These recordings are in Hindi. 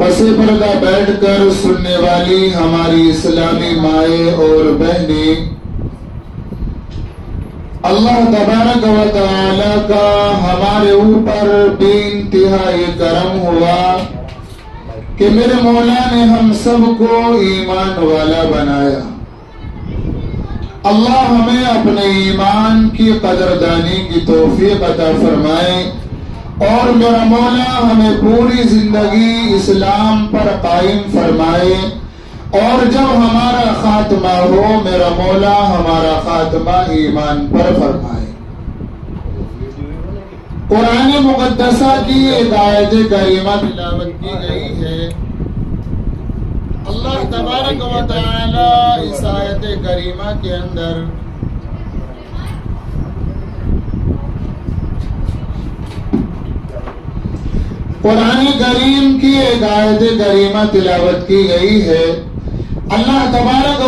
पसे पर्दा बैठकर सुनने वाली हमारी इस्लामी माए और बहनें अल्लाह तबारक व तआला का हमारे ऊपर बेइंतहाई करम हुआ कि मेरे मौला ने हम सबको ईमान वाला बनाया। अल्लाह हमें अपने ईमान की कदरदानी की तौफीक अता फरमाए और मेरा मौला हमें पूरी ज़िंदगी इस्लाम पर कायम फरमाए। और जब हमारा खात्मा हो, मेरा मौला हमारा खात्मा ईमान पर फरमाए। कुरान मुकद्दसा की आयत करीमा तिलावत की गई है। अल्लाह तबारक व तआला इस आयत करीमा के अंदर कुरान करीम की एक आयत करीमा तिलावत की गई है। अल्लाह तबारक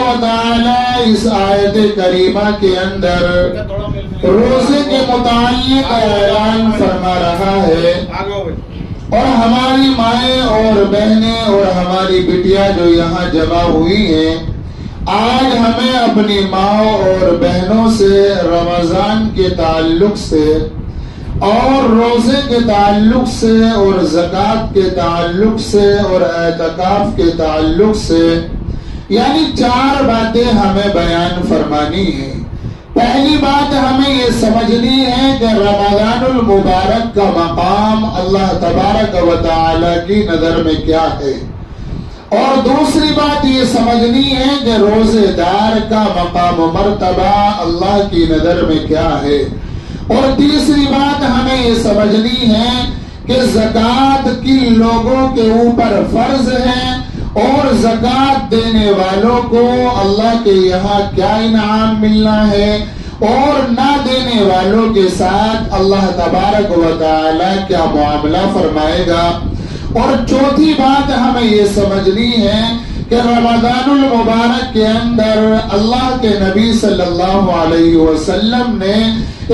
इस आयत करीमा के अंदर रोज़े के मुतालिक ऐलान फरमा रहा है। और हमारी माए और बहनें और हमारी बिटिया जो यहाँ जमा हुई हैं, आज हमें अपनी माओ और बहनों से रमज़ान के ताल्लुक से और रोज़े के ताल्लुक से और जक़ात के ताल्लुक से और एतकाफ के ताल्लुक से यानी चार बातें हमें बयान फरमानी है। पहली बात हमें ये समझनी है कि रमजानुल मुबारक का मकाम अल्लाह तबारक व की नज़र में क्या है। और दूसरी बात ये समझनी है कि रोजेदार का मकाम मर्तबा अल्लाह की नज़र में क्या है। और तीसरी बात हमें ये समझनी है कि जक़ात की लोगों के ऊपर फ़र्ज़ है और जक़ात देने वालों को अल्लाह के यहाँ क्या इनाम मिलना है? और ना देने वालों के साथ अल्लाह तबारक व तआला क्या मामला फरमाएगा? और चौथी बात हमें ये समझनी है कि रमजानुल मुबारक के अंदर अल्लाह के नबी सल्लल्लाहु अलैहि वसल्लम ने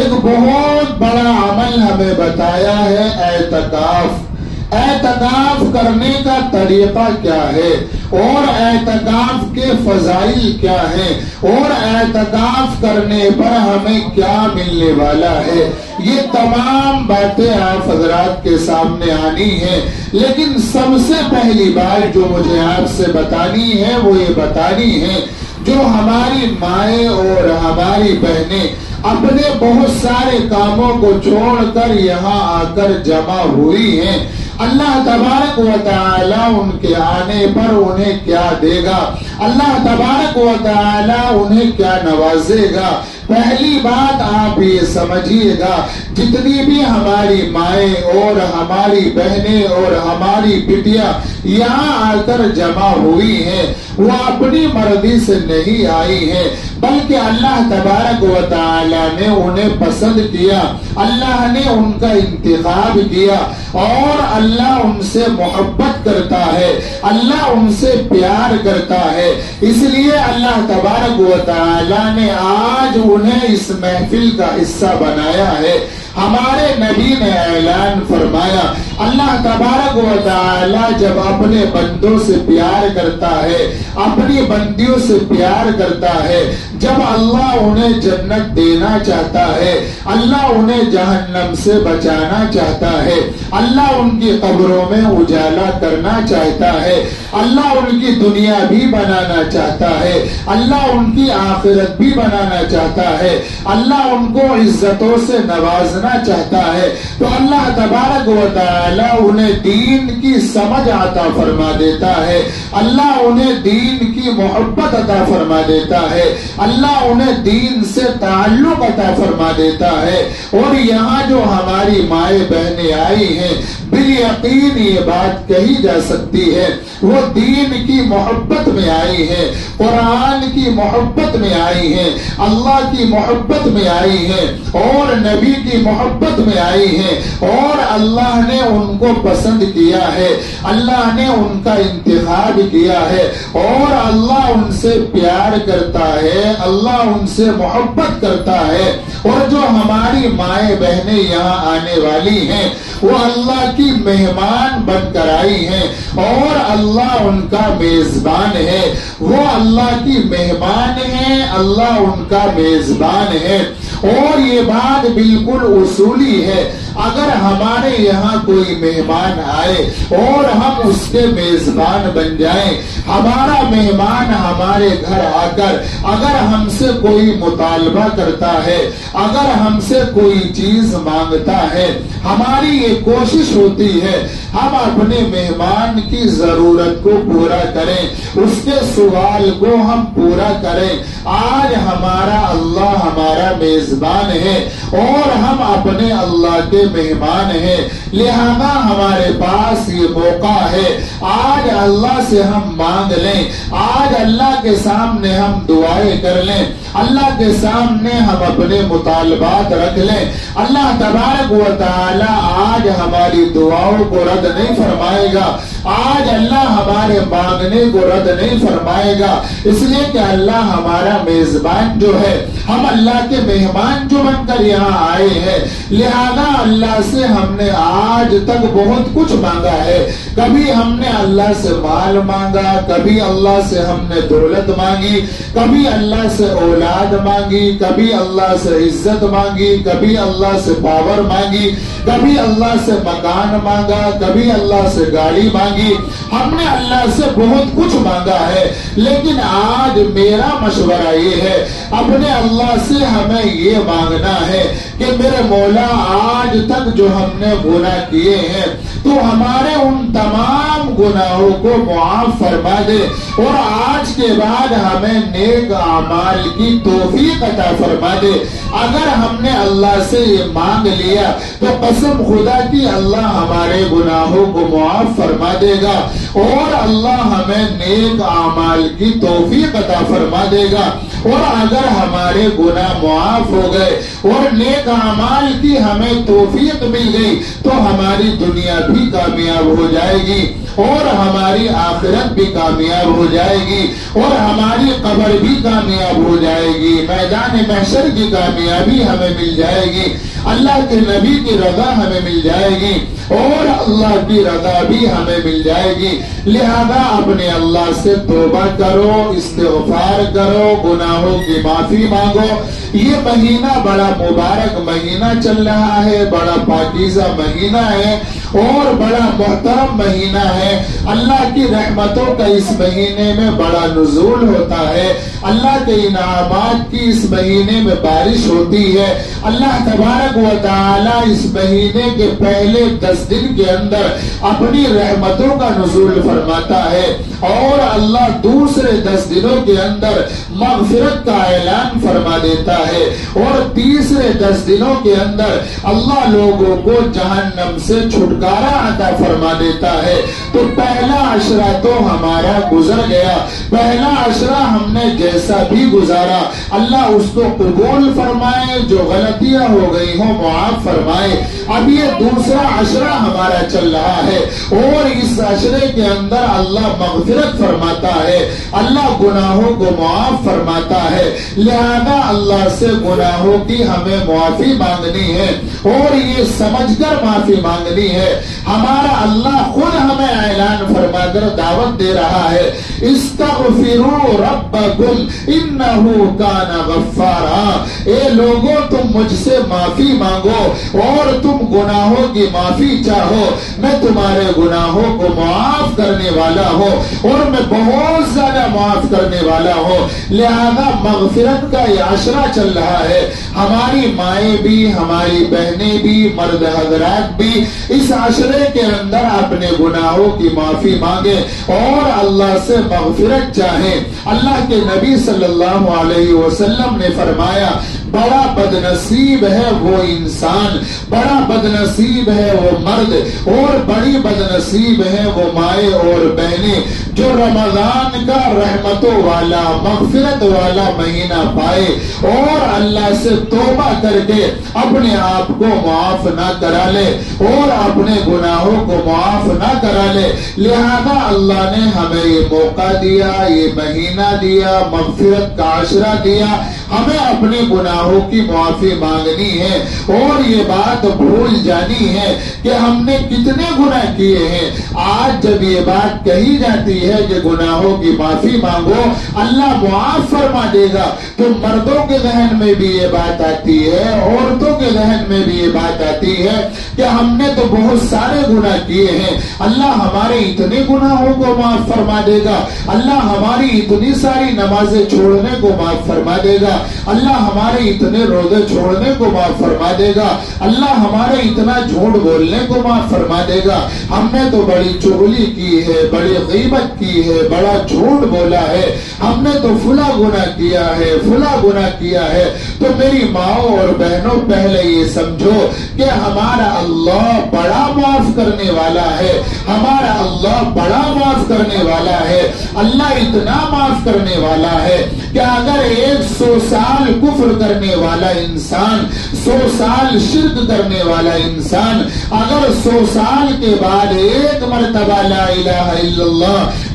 एक बहुत बड़ा अमल हमें बताया है, एतकाफ। एतकाफ करने का तरीका क्या है? और एतकाफ के फजाइल क्या है? और एतकाफ करने पर हमें क्या मिलने वाला है? ये तमाम बातें आप हजरात के सामने आनी है। लेकिन सबसे पहली बात जो मुझे आपसे बतानी है, वो ये बतानी है, जो हमारी माए और हमारी बहनें अपने बहुत सारे कामों को छोड़कर यहाँ आकर जमा हुई हैं अल्लाह तबारक व ताला उनके आने पर उन्हें क्या देगा? अल्लाह तबारक व ताला उन्हें क्या नवाजेगा? पहली बात आप ये समझिएगा, जितनी भी हमारी माए और हमारी बहनें और हमारी बिटिया यहाँ आकर जमा हुई हैं, वो अपनी मर्ज़ी से नहीं आई हैं। बल्कि अल्लाह तबारक वाला ने उन्हें पसंद किया, अल्लाह ने उनका इंतखाब किया, और अल्लाह उनसे मोहब्बत करता है, अल्लाह उनसे प्यार करता है। इसलिए अल्लाह तबारक वाला ने आज उन्हें इस महफिल का हिस्सा बनाया है। हमारे नबी ने ऐलान फरमाया, अल्लाह तबारक व ताला जब अपने बंदों से प्यार करता है, अपनी बंदियों से प्यार करता है, जब अल्लाह उन्हें जन्नत देना चाहता है, अल्लाह उन्हें जहन्नम से बचाना चाहता है, अल्लाह उनकी कब्रों में उजाला करना चाहता है, अल्लाह उनकी दुनिया भी बनाना चाहता है, अल्लाह उनकी आखिरत भी बनाना चाहता है, अल्लाह उनको इज्जतों से नवाजना चाहता है तो अल्लाह तबारक व ताला उन्हें दीन की समझ आता फरमा देता है। अल्लाह उन्हें दीन की मोहब्बत अता फरमा देता है। अल्लाह उन्हें दीन से ताल्लुक अता फरमा देता है। और यहाँ जो हमारी माए बहनें आई हैं बिल यकीन ये बात कही जा सकती है। वो दीन की मोहब्बत में आई है, कुरान की मोहब्बत में आई है, अल्लाह की मोहब्बत में आई है, और नबी की मोहब्बत में आई है और अल्लाह ने उनको पसंद किया है। अल्लाह ने उनका इंतखाब किया है और अल्लाह उनसे प्यार करता है, अल्लाह उनसे मोहब्बत करता है। और जो हमारी माए बहनें यहाँ आने वाली हैं, वो अल्लाह की मेहमान बनकर आई हैं और अल्लाह उनका मेजबान है। वो अल्लाह की मेहमान है, अल्लाह उनका मेजबान है। और ये बात बिल्कुल उसूली है। अगर हमारे यहाँ कोई मेहमान आए और हम उसके मेजबान बन जाएँ, हमारा मेहमान हमारे घर आकर अगर हमसे कोई मुतालबा करता है अगर हमसे कोई चीज़ माँगता है हमारी ये कोशिश होती है हम अपने मेहमान की ज़रूरत को पूरा करें उसके सवाल को हम पूरा करें। आज हमारा अल्लाह हमारा मेजबान है और हम अपने अल्लाह के मेहमान हैं। लिहाजा हमारे पास ये मौका है। आज अल्लाह से हम मांग लें। आज अल्लाह के सामने हम दुआएँ कर लें। अल्लाह के सामने हम अपने मुतालबात रख लें। अल्लाह तबारक व ताला आज हमारी दुआओं को रद्द नहीं फरमाएगा। आज अल्लाह हमारे मांगने को रद्द नहीं फरमाएगा। इसलिए कि अल्लाह हमारा मेजबान जो है, हम अल्लाह के मेहमान जो बनकर यहाँ आए हैं। लिहाजा अल्लाह से हमने आज तक बहुत कुछ मांगा है। कभी हमने अल्लाह से माल मांगा, कभी अल्लाह से हमने दौलत मांगी, कभी अल्लाह से औलाद मांगी, कभी अल्लाह से इज़्ज़त मांगी, कभी अल्लाह से पावर मांगी, कभी अल्लाह से मकान मांगा, कभी अल्लाह से गाड़ी मांगी। हमने अल्लाह से बहुत कुछ मांगा है, लेकिन आज मेरा मशवरा ये है, अपने अल्लाह से हमें ये मांगना है कि मेरे मौला, आज तक जो हमने गुनाह किए हैं तो हमारे उन तमाम गुनाहों को मुआफ फरमा दे और आज के बाद हमें नेक अमाल की तोफीक अता फरमा दे। अगर हमने अल्लाह से ये मांग लिया तो कसम खुदा की अल्लाह हमारे गुनाहों को मुआफ फरमा देगा। और अल्लाह हमें नेक अमाल की तोफीक अदा फरमा देगा। और अगर हमारे गुना मुआफ हो गए और नेक अमाल की हमें तोफीक मिल गई तो हमारी दुनिया भी कामयाब हो जाएगी और हमारी आखिरत भी कामयाब हो जाएगी और हमारी कब्र भी कामयाब हो जाएगी। मैदान महशर की कामयाबी हमें मिल जाएगी। अल्लाह के नबी की रजा हमें मिल जाएगी और अल्लाह की रजा भी हमें मिल जाएगी। लिहाजा अपने अल्लाह से तोबा करो इस्तेफार करो, गुनाहों की माफ़ी मांगो। ये महीना बड़ा मुबारक महीना चल रहा है, बड़ा पाकिजा महीना है और बड़ा मोहतरम महीना है। अल्लाह की रहमतों का इस महीने में बड़ा नजूल होता है। अल्लाह के इनामात की इस महीने में बारिश होती है। अल्लाह तबारक व ताला इस महीने के पहले दस दिन के अंदर अपनी रहमतों का नजूल फरमाता है और अल्लाह दूसरे दस दिनों के अंदर मगफिरत का ऐलान फरमा देता है। और तीसरे दस दिनों के अंदर अल्लाह लोगों को जहन्नम से छुटकारा अता फरमा देता है। तो पहला अशरा तो हमारा गुजर गया। पहला अशरा हमने जैसा भी गुजारा, अल्लाह उसको कबूल फरमाए, जो गलतियाँ हो गई हो, मुआफ फरमाए। अब ये दूसरा अशरा हमारा चल रहा है। और इस अशरे के अंदर अल्लाह मगफिरत फरमाता है, अल्लाह गुनाहों को मुआफ फरमाता है। लिहाजा अल्लाह से गुनाहों की हमें मुआफी मांगनी है, और ये समझकर माफ़ी मांगनी है। हमारा अल्लाह खुद हमें ऐलान फरमाकर दावत दे रहा है, इस्तगफिरू रब्बकुम इन्नहु काना गफ्फारा। ए लोगों, तुम मुझसे माफ़ी मांगो और तुम गुनाहों की माफ़ी चाहो। मैं तुम्हारे गुनाहों को माफ़ करने वाला हूँ और मैं बहुत ज़्यादा माफ़ करने वाला हूँ। लिहाजा मगफिरत का ये आशरा चल रहा है। हमारी माए भी, हमारी बहनें भी, मर्द हजरात भी इस आशरे के अंदर अपने गुनाहों की माफ़ी मांगे और अल्लाह से मगफिरत चाहे। अल्लाह के नबी सल्लल्लाहु अलैहि वसल्लम ने फरमाया बड़ा बदनसीब है वो इंसान, बड़ा बदनसीब है वो मर्द, और बड़ी बदनसीब है वो माए और बहने, जो रमज़ान का रहमतों वाला, मगफिरत वाला महीना पाए, और अल्लाह से तोबा करके अपने आप को माफ़ ना करा ले, और अपने गुनाहों को माफ़ ना करा ले, लिहाजा अल्लाह ने हमें ये मौका दिया, ये महीना दिया, मगफिरत का आशरा दिया हमें अपने गुनाहों की माफ़ी मांगनी है और ये बात भूल जानी है कि हमने कितने गुनाह किए हैं। आज जब ये बात कही जाती है कि गुनाहों की माफ़ी मांगो, अल्लाह मुआफ फरमा देगा तो मर्दों के जहन में भी ये बात आती है, औरतों के जहन में भी ये बात आती है कि हमने तो बहुत सारे गुनाह किए हैं। अल्लाह हमारे इतने गुनाहों को माफ़ फरमा देगा, अल्लाह हमारी इतनी सारी नमाजें छोड़ने को माफ़ फरमा देगा अल्लाह हमारे इतने रोज़े छोड़ने को माफ़ फरमा देगा। अल्लाह हमारे इतना झूठ बोलने को माफ़ फरमा देगा। हमने तो बड़ी चुगली की है, बड़ी गीबत की है, बड़ा झूठ बोला है। हमने तो फुला गुना किया है, फुला गुना किया है। तो मेरी माओ और बहनों, पहले ये समझो कि हमारा अल्लाह बड़ा माफ़ करने वाला है। हमारा अल्लाह बड़ा माफ़ करने वाला है। अल्लाह इतना माफ़ करने वाला है कि अगर एक सौ साल कुफर करने वाला इंसान, सौ साल शिरक करने वाला इंसान, अगर सौ साल के बाद एक मरतबा ला इलाहा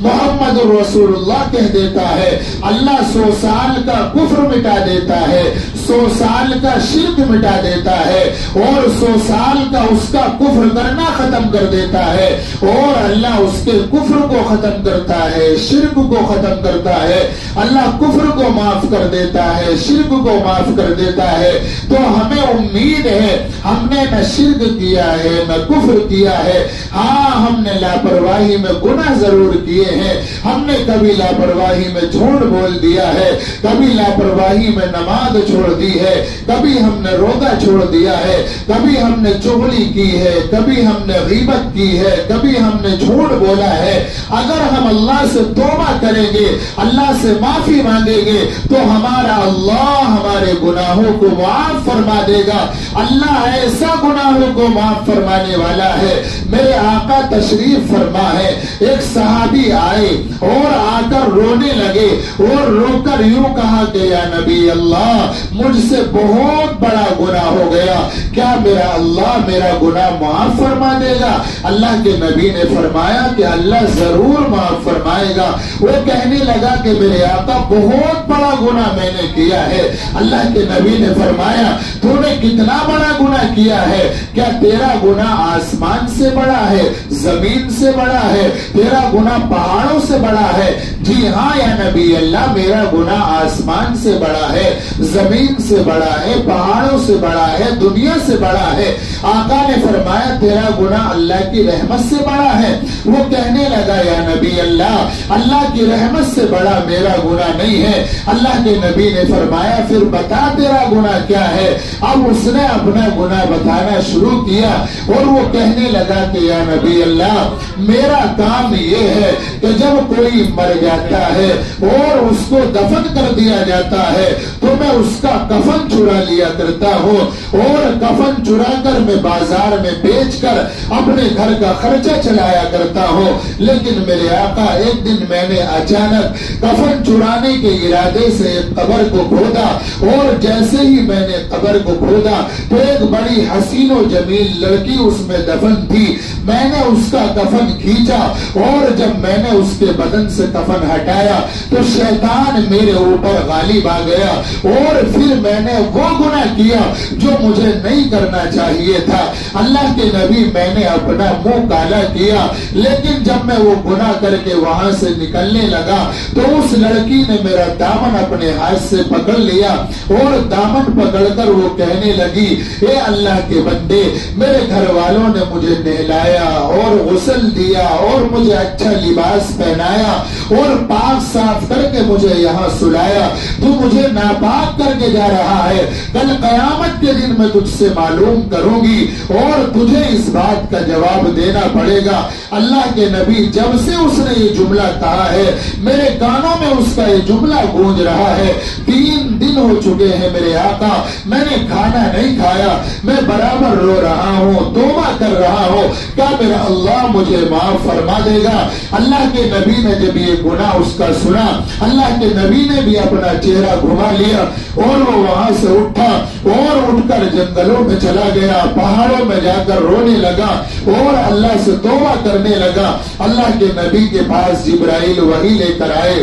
मोहम्मद रसूलुल्लाह कह देता है। अल्लाह सौ साल का कुफर मिटा देता है, सौ साल का शिरक मिटा देता है और सौ साल का उसका कुफर करना खत्म कर देता है और अल्लाह उसके कुफर को खत्म करता है, शिरक को खत्म करता है। अल्लाह कुफर को माफ़ कर देता है, शिरक को माफ़ कर देता है। तो हमें उम्मीद है, हमने न शिरक किया है न कुफर किया है हाँ हमने लापरवाही में गुना ज़रूर किए हैं। हमने कभी लापरवाही में झूठ बोल दिया है, कभी लापरवाही में नमाज़ छोड़ दी है, कभी हमने रोजा छोड़ दिया है, कभी हमने चुगली की है, कभी हमने गीबत की है, कभी हमने झूठ बोला है। अगर हम अल्लाह से तोबा करेंगे, अल्लाह से माफ़ी मांगेंगे तो हमारा अल्लाह हमारे गुनाहों को माफ़ फरमा देगा। अल्लाह ऐसा गुनाहों को माफ़ फरमाने वाला है। मेरे आका तशरीफ़ फरमा है। एक सहाबी आए और आकर रोने लगे और रोकर यूँ कहा कि, या नबी अल्लाह, मुझसे बहुत बड़ा गुना हो गया। क्या मेरा अल्लाह मेरा गुना माफ़ फरमा देगा? अल्लाह के नबी ने फरमाया कि अल्लाह ज़रूर माफ़ फरमाएगा। वो कहने लगा कि मेरे आका, बहुत बड़ा गुना मैंने किया है। अल्लाह के नबी ने फरमाया, तूने कितना बड़ा गुना किया है? क्या तेरा गुना आसमान से बड़ा है? ज़मीन से बड़ा है? तेरा गुना पहाड़ों से बड़ा है। जी हाँ या नबी, अल्लाह मेरा गुना आसमान से बड़ा है, ज़मीन से बड़ा है, पहाड़ों से बड़ा है, दुनिया से बड़ा है। आका ने फरमाया, तेरा गुना अल्लाह की रहमत से बड़ा है। वो कहने लगा, या नबी, अल्लाह अल्लाह की रहमत से बड़ा मेरा गुना नहीं है। अल्लाह के नबी ने फरमाया, फिर बता तेरा गुना क्या है। अब उसने अपना गुना बताना शुरू किया और वो कहने लगा कि, या नबी, अल्लाह, मेरा काम ये है कि जब कोई मर जाता है और उसको दफन कर दिया जाता है तो मैं उसका कफन चुरा लिया करता हूँ और कफन चुरा कर मैं बाज़ार में बेच कर अपने घर का खर्चा चलाया करता हूँ। लेकिन मेरे आका, एक दिन मैंने अचानक कफन चुराने के इरादे से कबर को खोदा और जैसे ही मैंने कबर को खोदा तो एक बड़ी हसीनो जमील लड़की उसमें दफन थी। मैंने उसका कफन खींचा और जब मैंने उसके बदन से कफन हटाया तो शैतान मेरे ऊपर गालिब आ गया। और फिर मैंने वो गुना किया जो मुझे नहीं करना चाहिए था। अल्लाह के नबी मैंने अपना मुँह काला किया, लेकिन जब मैं वो गुना करके वहाँ से निकलने लगा तो उस लड़की ने मेरा दामन अपने हाथ से पकड़ लिया और दामन पकड़कर वो कहने लगी हे अल्लाह के बंदे मेरे घर वालों ने मुझे नहलाया और गुसल दिया और मुझे अच्छा लिबास पहनाया और पाक साफ़ करके मुझे यहाँ सुलाया। तू मुझे नापाक करके जा रहा है। कल कयामत के दिन मैं तुझसे मालूम करूँगी और तुझे इस बात का जवाब देना पड़ेगा। अल्लाह के नबी जब से उसने ये जुमला कहा है, मेरे कानों में उसका ये जुमला गूंज रहा है। तीन दिन हो चुके हैं मेरे आका, मैंने खाना नहीं खाया। मैं बराबर रो रहा हूँ, तोबा कर रहा हूँ। क्या मेरा अल्लाह मुझे माफ़ फरमा देगा? अल्लाह के नबी ने जब ये गुना उसका सुना, अल्लाह के नबी ने भी अपना चेहरा घुमा लिया और वो वहाँ से उठा और उठकर जंगलों में चला गया, पहाड़ों में जाकर रोने लगा और अल्लाह से तोबा करने लगा। अल्लाह के नबी के पास जिब्राइल वही लेकर आए।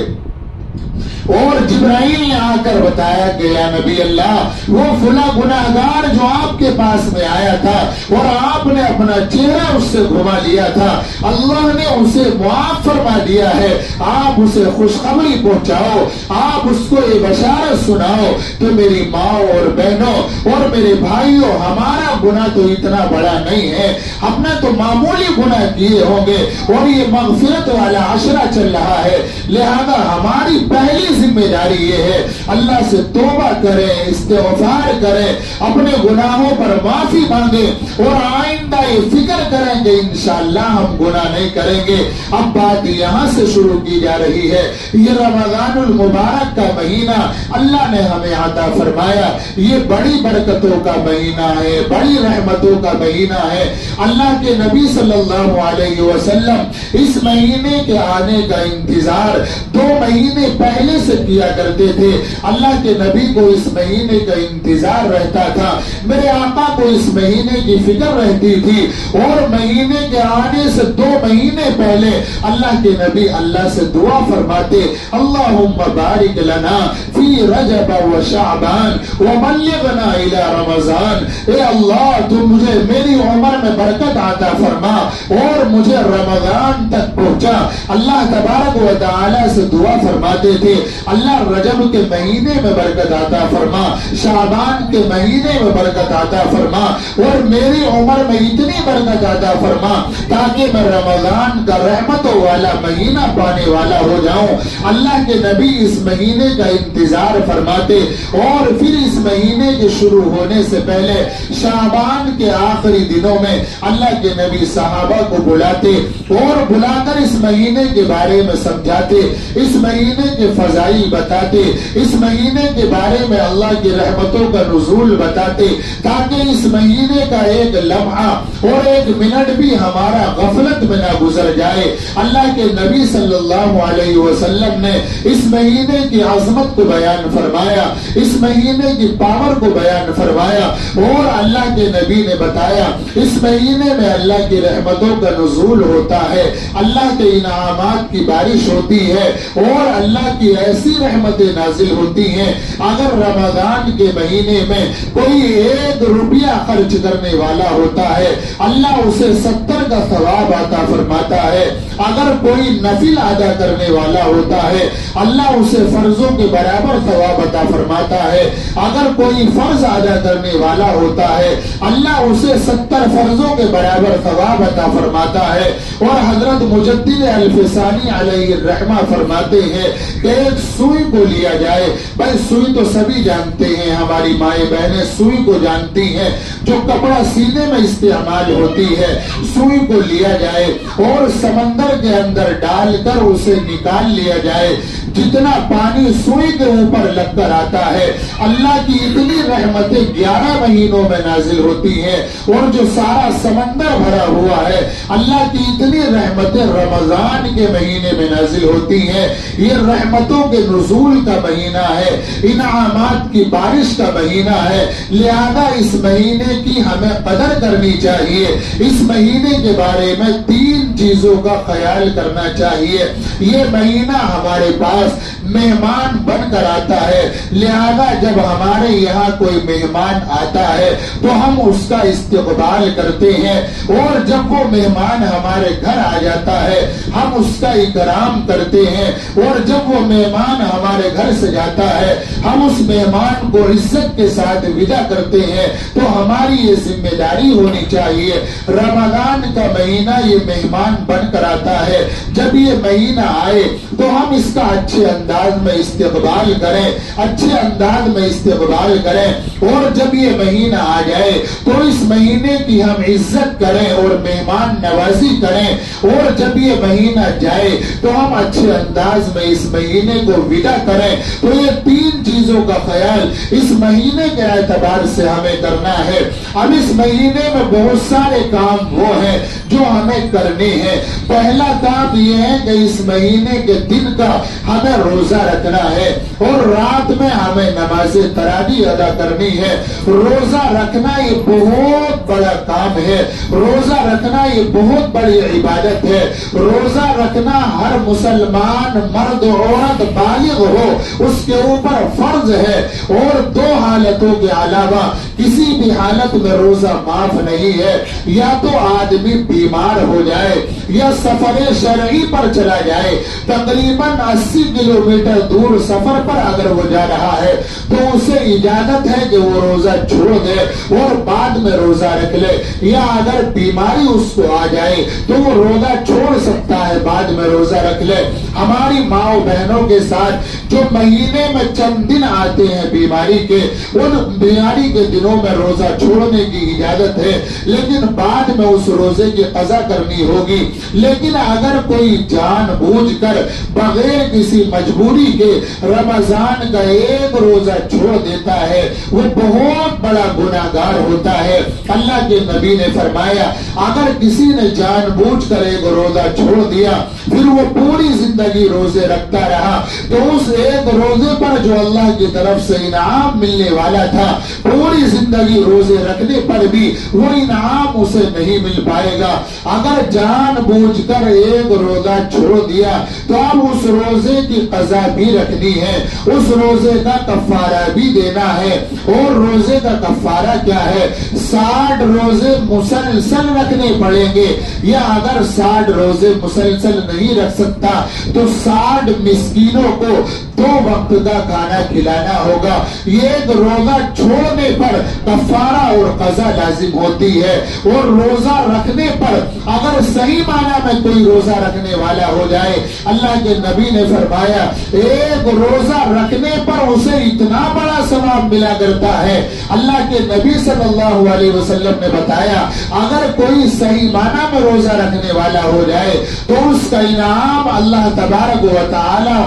और जिब्राइल ने आकर बताया गया नबी अल्लाह, वो फुला गुनाहगार जो आपके पास में आया था और आपने अपना चेहरा उससे घुमा लिया था, अल्लाह ने उसे मुआफ फरमा दिया है। आप उसे खुशखबरी पहुंचाओ, आप उसको ये बशारत सुनाओ तो मेरी माँ और बहनों और मेरे भाइयों, हमारा गुना तो इतना बड़ा नहीं है। हमने तो मामूली गुना किए होंगे और ये मगफिरत वाला आशरा चल रहा है। लिहाजा हमारी पहली ज़िम्मेदारी ये है, अल्लाह से तोबा करें इस्तेफार करें, अपने गुनाहों पर माफ़ी मांगे और आइंदा ये फ़िक्र करेंगे कि इंशाल्लाह हम गुना नहीं करेंगे। अब बात यहाँ से शुरू की जा रही है। ये रमजानुल मुबारक का महीना अल्लाह ने हमें आता फरमाया, ये बड़ी बरकतों का महीना है, बड़ी रहमतों का महीना है। अल्लाह के नबी सल्लल्लाहु अलैहि वसल्लम इस महीने के आने का इंतज़ार दो महीने पहले से किया करते थे। अल्लाह के नबी को इस महीने का इंतज़ार रहता था। मेरे आका को इस महीने की फ़िक्र रहती थी और महीने के आने से दो महीने पहले अल्लाह के नबी अल्लाह से दुआ फरमाते बारिक लना फ़ी रजब व शाबान व बल्लिगना इला रमज़ान। ए अल्लाह, तू मुझे मेरी उम्र में बरकत आता फरमा और मुझे रमज़ान तक पहुँचा। अल्लाह तबारक व तआला से दुआ फरमाते थे, अल्लाह रजब के महीने में बरकत आता फरमा, शाबान के महीने में बरकत आता फरमा और मेरी उम्र में इतनी बरकत आता फरमा ताकि मैं रमज़ान का रहमतों वाला महीना पाने वाला हो जाऊँ अल्लाह के नबी इस महीने का इंतज़ार फरमाते और फिर इस महीने के शुरू होने से पहले शाबान के आखिरी दिनों में अल्लाह के नबी सहाबा को बुलाते और बुलाकर इस महीने के बारे में समझाते इस महीने के फजाइल बताते इस महीने के बारे में अल्लाह की रहमतों का नजूल बताते ताकि इस महीने का एक लम्हा और एक मिनट भी हमारा गफलत में ना गुजर जाए। अल्लाह के नबी सल्लल्लाहु अलैहि वसल्लम ने इस महीने की आजमत को बयान फरमाया, इस महीने की पावर को बयान फरमाया और अल्लाह के नबी ने बताया, इस महीने में अल्लाह की रहमतों का नजूल होता है। अल्लाह के इनामात की बारिश होती है और अल्लाह की ऐसी रहमतें नाजिल होती हैं। अगर रमज़ान के महीने में कोई एक रुपया खर्च करने वाला होता है अल्लाह उसे सत्तर का सवाब आता फरमाता है। अगर कोई नफिल अदा करने वाला होता है, अल्लाह उसे फर्जों के बराबर सवाब अता फरमाता है। अगर कोई फ़र्ज़ अदा करने वाला होता है, अल्लाह उसे सत्तर फर्जों के बराबर सवाब अता फरमाता है। और हज़रत मुजद्दिद अल्फसानी रहमा फरमाते हैं कि एक सुई को लिया जाए। भाई, सुई तो सभी जानते हैं, हमारी माए बहनें सुई को जानती हैं। जो कपड़ा सीने में इस्तेमाल होती है, सुई को लिया जाए और समंदर के अंदर डालकर उसे निकाल लिया जाए। जितना पानी सुई के ऊपर लगकर आता है, अल्लाह की इतनी रहमतें ग्यारह महीनों में नाजिल होती हैं और जो सारा समंदर भरा हुआ है, अल्लाह की इतनी रहमतें रमज़ान के महीने में नाजिल होती हैं। ये रहमतों के नजूल का महीना है, इनामात की बारिश का महीना है, लिहाजा इस महीने की हमें कदर करनी चाहिए। इस महीने के बारे में तीन चीज़ों का ख्याल करना चाहिए। ये महीना हमारे पास मेहमान बनकर आता है। लिहाजा जब हमारे यहाँ कोई मेहमान आता है तो हम उसका इस्तेकबाल करते हैं। और जब वो मेहमान हमारे घर आ जाता है, हम उसका इकराम करते हैं। और जब वो मेहमान हमारे घर से जाता है, हम उस मेहमान को इज़्ज़त के साथ विदा करते हैं। तो हमारी ये ज़िम्मेदारी होनी चाहिए। रमज़ान का महीना ये मेहमान बनकर आता है। जब ये महीना आए तो हम इसका अच्छे अंदाज में इस्तेकबाल करें, अच्छे अंदाज में इस्तेकबाल करें। और जब ये महीना आ जाए तो इस महीने की हम इज़्ज़त करें और मेहमान नवाजी करें। और जब ये महीना जाए तो हम अच्छे अंदाज में इस महीने को विदा करें। तो ये तीन चीज़ों का ख्याल इस महीने के एतबार से हमें करना है। अब इस महीने में बहुत सारे काम वो हैं जो हमें करने हैं। पहला काम ये है कि इस महीने के दिन का हमें रोजा रखना है और रात में हमें नमाज़ तरावी अदा करनी है। रोजा रखना ये बहुत बड़ा काम है। रोजा रखना ये बहुत बड़ी इबादत है। रोजा रखना हर मुसलमान मर्द औरत बालिग हो, उसके ऊपर फ़र्ज़ है। और दो हालतों के अलावा किसी भी हालत में रोजा माफ़ नहीं है। या तो आदमी बीमार हो जाए, या सफ़र शरई पर चला जाए, तकरीबन 80 किलोमीटर दूर सफ़र पर अगर वो जा रहा है तो उसे इजाज़त है कि वो रोजा छोड़ दे और बाद में रोजा रख ले। या अगर बीमारी उसको आ जाए तो वो रोजा छोड़ सकता है, बाद में रोजा रख ले। हमारी माओ बहनों के साथ जो महीने में चंद दिन आते हैं बीमारी के, उन बीमारी के दिनों में रोजा छोड़ने की इजाज़त है, लेकिन बाद में उस रोज़े की कजा करनी होगी। लेकिन अगर कोई जान बूझ कर बगैर किसी मजबूरी के रमज़ान का एक रोजा छोड़ देता है, वो बहुत बड़ा गुनागार होता है। अल्लाह के नबी ने फरमाया, अगर किसी ने जान बूझ कर एक रोजा छोड़ दिया फिर वो पूरी ज़िंदगी रोज़े रखता रहा तो उस एक रोज़े पर जो अल्लाह की तरफ़ से इनाम मिलने वाला था पूरी ज़िंदगी रोज़े रखने पर भी वो इनाम उसे नहीं मिल पाएगा अगर जान बूझ कर एक रोजा छोड़ दिया तो अब उस रोज़े की कजा भी रखनी है उस रोज़े का कफारा भी देना है और रोज़े का कफारा क्या है साठ रोज़े मुसलसल रखने पड़ेंगे या अगर साठ रोज़े मुसलसल नहीं रख सकता तो साठ मिस्कीनों को दो वक्त का खाना खिलाना होगा। ये एक रोजा छोड़ने पर कफारा और कजा लाजिम होती है, और रोजा रखने पर अगर सही माना में कोई रोजा रखने वाला हो जाए, अल्लाह के नबी ने फरमाया, एक रोजा रखने पर उसे इतना बड़ा सवाब मिला करता है। अल्लाह के नबी सल्लल्लाहु अलैहि वसल्लम ने बताया, अगर कोई सही माना में रोजा रखने वाला हो जाए तो उसका इनाम अल्लाह तबारक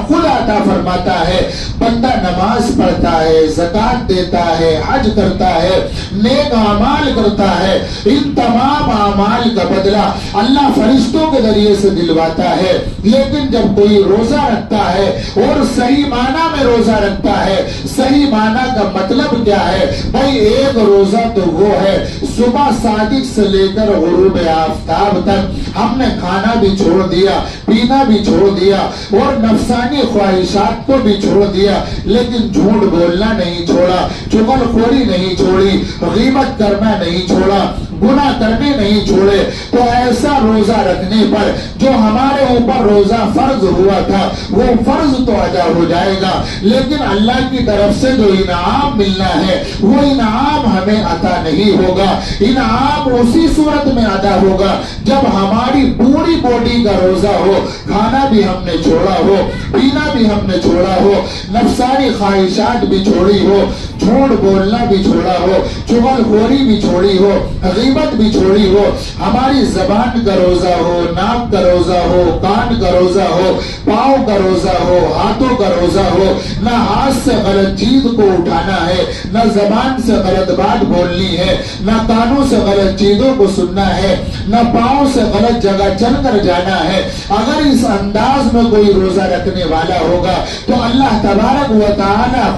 खुद अता फरमाता है, बंदा नमाज़ पढ़ता है, जक़ात देता है, हज करता है, नेक अमाल करता है, इन तमाम अमाल का बदला अल्लाह फरिश्तों के ज़रिए से दिलवाता है। लेकिन जब कोई रोजा रखता है और सही माना में रोजा रखता है, सही माना का मतलब क्या है? भाई, एक रोजा तो वो है, सुबह सादिक से लेकर गुरूब आफ्ताब तक हमने खाना भी छोड़ दिया पीना भी छोड़ दिया। और नफसानी ख्वाहिशात को भी छोड़ दिया। लेकिन झूठ बोलना नहीं छोड़ा। चुगलखोरी नहीं छोड़ी। गीमत करना नहीं छोड़ा। गुना करने नहीं छोड़े तो ऐसा रोजा रखने पर जो हमारे ऊपर रोजा फ़र्ज़ हुआ था, वो फ़र्ज़ तो अदा हो जाएगा। लेकिन अल्लाह की तरफ़ से जो इनाम मिलना है, वो इनाम हमें अता नहीं होगा। इनाम उसी सूरत में अदा होगा, जब हमारी पूरी बॉडी का रोजा हो, खाना भी हमने छोड़ा हो, पीना भी हमने छोड़ा हो नफसारी ख्वाहिशात भी छोड़ी हो झूठ बोलना भी छोड़ा हो, चुगलखोरी भी छोड़ी हो, गीबत भी छोड़ी हो, हमारी जबान का रोजा हो, नाक का रोजा हो, कान का रोजा हो, पाँव का रोजा हो, हाथों का रोजा हो, न हाथ से गलत चीज़ को उठाना है, न जबान से गलत बात बोलनी है, न कानों से गलत चीज़ों को सुनना है, न पाँव से गलत जगह चल कर जाना है। अगर इस अंदाज में कोई रोजा रखने वाला होगा तो अल्लाह तबारक व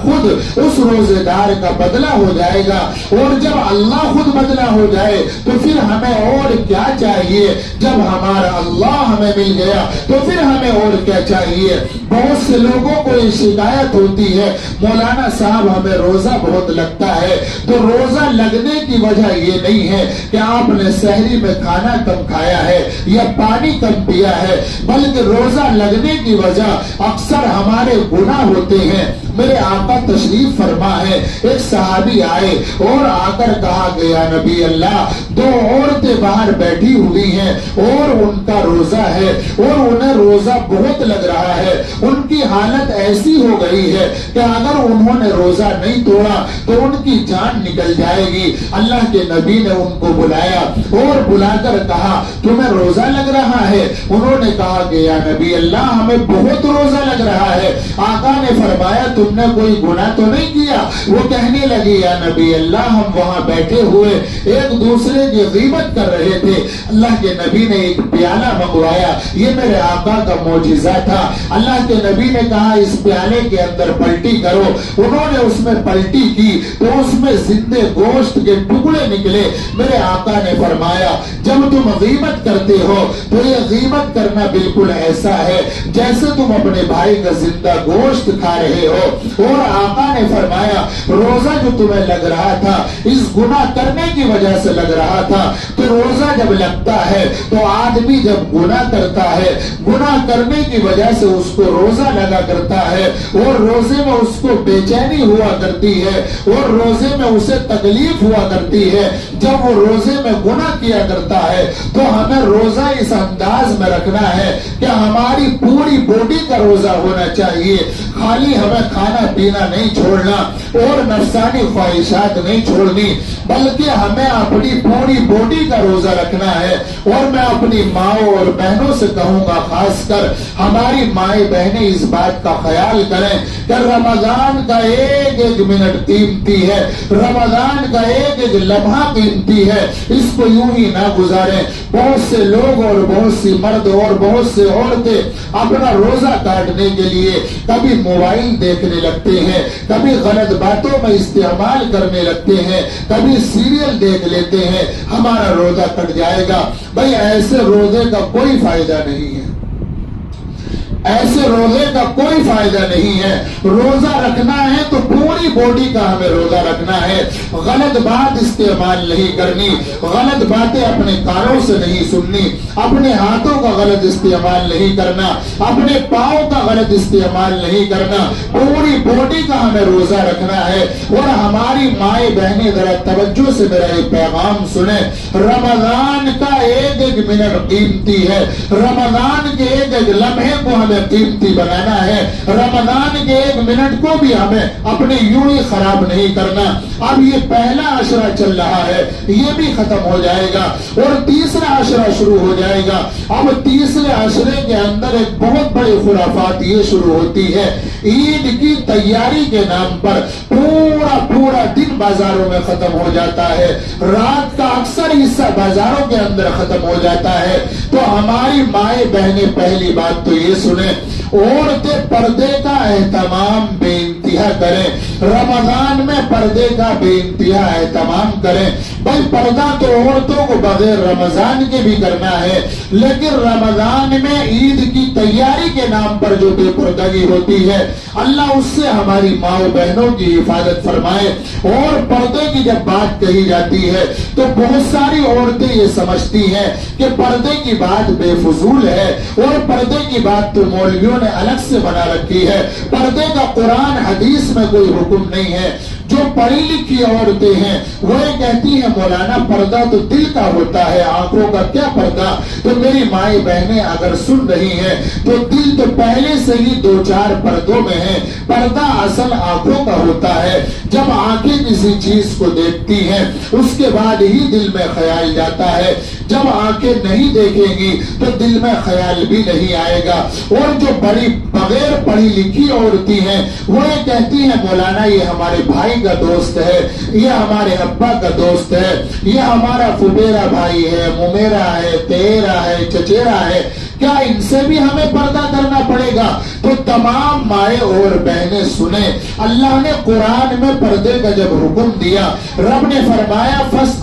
खुद उस रोजेदार का बदला हो जाएगा और जब अल्लाह खुद बदला हो जाए तो फिर हमें और क्या चाहिए? जब हमारा अल्लाह हमें मिल गया तो फिर हमें और क्या चाहिए? बहुत से लोगों को ये शिकायत होती है, मौलाना साहब, हमें रोजा बहुत लगता है। तो रोजा लगने की वजह ये नहीं है कि आपने शहरी में खाना कम खाया है या पानी कम पिया है, बल्कि रोजा लगने की वजह अक्सर हमारे गुना होते हैं। मेरे आका तशरीफ़ फरमा है। एक सहाबी आए और आकर कहा, गया नबी अल्लाह, दो औरतें बाहर बैठी हुई हैं और उनका रोजा है और उन्हें रोजा बहुत लग रहा है। उनकी हालत ऐसी हो गई है कि अगर उन्होंने रोजा नहीं तोड़ा तो उनकी जान निकल जाएगी। अल्लाह के नबी ने उनको बुलाया और बुलाकर कहा, तुम्हें रोजा लग रहा है? उन्होंने कहा, गया नबी अल्लाह, हमें बहुत रोजा लग रहा है। आका ने फरमाया तुमने कोई गुना तो नहीं किया। वो कहने लगी, या नबी अल्लाह, हम वहाँ बैठे हुए एक दूसरे की गीबत कर रहे थे। अल्लाह के नबी ने एक प्याला मंगवाया। ये मेरे आका का मोजिजा था। अल्लाह के नबी ने कहा, इस प्याले के अंदर पलटी करो। उन्होंने उसमें पलटी की तो उसमें जिंदे गोश्त के टुकड़े निकले। मेरे आका ने फरमाया, जब तुम गीबत करते हो तो ये गीबत करना बिल्कुल ऐसा है, जैसे तुम अपने भाई का ज़िंदा गोश्त खा रहे हो। और आका ने फरमाया, रोजा जो तुम्हें लग रहा था, इस गुना करने की वजह से लग रहा था। तो रोजा जब लगता है तो आदमी जब गुना करता है गुना करने की वजह से उसको रोजा लगा करता है, और रोज़े में उसको बेचैनी हुआ करती है, और रोज़े में उसे तकलीफ़ हुआ करती है। जब वो रोज़े में गुना किया करता है तो हमें रोजा इस अंदाज में रखना है कि हमारी पूरी बॉडी का रोजा होना चाहिए। खाली हमें खाना पीना नहीं छोड़ना और नफसानी ख्वाहिशात नहीं छोड़नी, बल्कि हमें अपनी पूरी बॉडी का रोजा रखना है। और मैं अपनी माओ और बहनों से कहूँगा, खासकर हमारी माए बहनें इस बात का ख्याल करें कि रमज़ान का एक एक मिनट कीमती है। रमज़ान का एक एक लम्हा कीमती है। इसको यूँ ही ना गुजारे। बहुत से लोग और बहुत सी मर्द और बहुत से औरतें अपना रोजा काटने के लिए कभी मोबाइल देखने लगते हैं, कभी गलत बातों में इस्तेमाल करने लगते हैं, कभी सीरियल देख लेते हैं, हमारा रोजा कट जाएगा। भाई, ऐसे रोज़े का कोई फ़ायदा नहीं है। ऐसे रोज़े का कोई फ़ायदा नहीं है। रोजा रखना है तो पूरी बॉडी का हमें रोजा रखना है। गलत बात इस्तेमाल नहीं करनी। गलत बातें अपने कानों से नहीं सुननी। अपने हाथों का गलत इस्तेमाल नहीं करना। अपने पाओ का गलत इस्तेमाल नहीं करना। पूरी बॉडी का हमें रोजा रखना है। और हमारी माए बहने जरा तवज्जो से मेरा एक पैगाम सुने। रमज़ान का एक एक मिनट कीमती है। रमज़ान के एक एक लम्हे को हमें हमें कीमती बनाना है। रमज़ान के एक मिनट को भी हमें अपने यूँ ही खराब नहीं करना। अब ये पहला आशरा चल रहा है, ये भी खत्म हो जाएगा और तीसरा आशरा शुरू हो जाएगा। अब तीसरे आशरे के अंदर एक बहुत बड़ी खुराफात ये शुरू होती है। ईद की तैयारी के नाम पर पूरा पूरा दिन बाजारों में खत्म हो जाता है। रात का अक्सर हिस्सा बाजारों के अंदर खत्म हो जाता है। तो हमारी माए बहने, पहली बात तो ये सुने that औरतें पर्दे का एहतमाम बेइंतहा करें। रमज़ान में पर्दे का बेइंतहा एहतमाम करें। भाई, पर्दा तो औरतों को बगैर रमज़ान के भी करना है, लेकिन रमज़ान में ईद की तैयारी के नाम पर जो बेपर्दगी होती है, अल्लाह उससे हमारी माओ बहनों की हिफाजत फरमाए। और पर्दे की जब बात कही जाती है तो बहुत सारी औरतें ये समझती हैं कि पर्दे की बात बेफजूल है, और पर्दे की बात तो मौलवियों ने अलग से बना रखी है। पर्दे का कुरान हदीस में कोई हुक्म नहीं है। जो पढ़ी लिखी औरतें हैं वो कहती है, मौलाना, पर्दा तो दिल का होता है, आँखों का क्या पर्दा? तो मेरी माए बहनें अगर सुन रही हैं तो दिल तो पहले से ही दो चार पर्दों में है। पर्दा असल आँखों का होता है। जब आँखें किसी चीज़ को देखती हैं, उसके बाद ही दिल में ख्याल जाता है। जब आँखें नहीं देखेंगी तो दिल में ख्याल भी नहीं आएगा। और जो बड़ी, बगैर पढ़ी लिखी औरती हैं वो ये कहती हैं, मौलाना, ये हमारे भाई का दोस्त है ये हमारे अब्बा का दोस्त है ये हमारा फुबेरा भाई है, मुमेरा है, तेरा है, चचेरा है। क्या इनसे भी हमें पर्दा करना पड़ेगा? तो तमाम माए और बहने सुने। अल्लाह ने कुरान में पर्दे का जब हुक्म दिया, रब ने फरमाया फस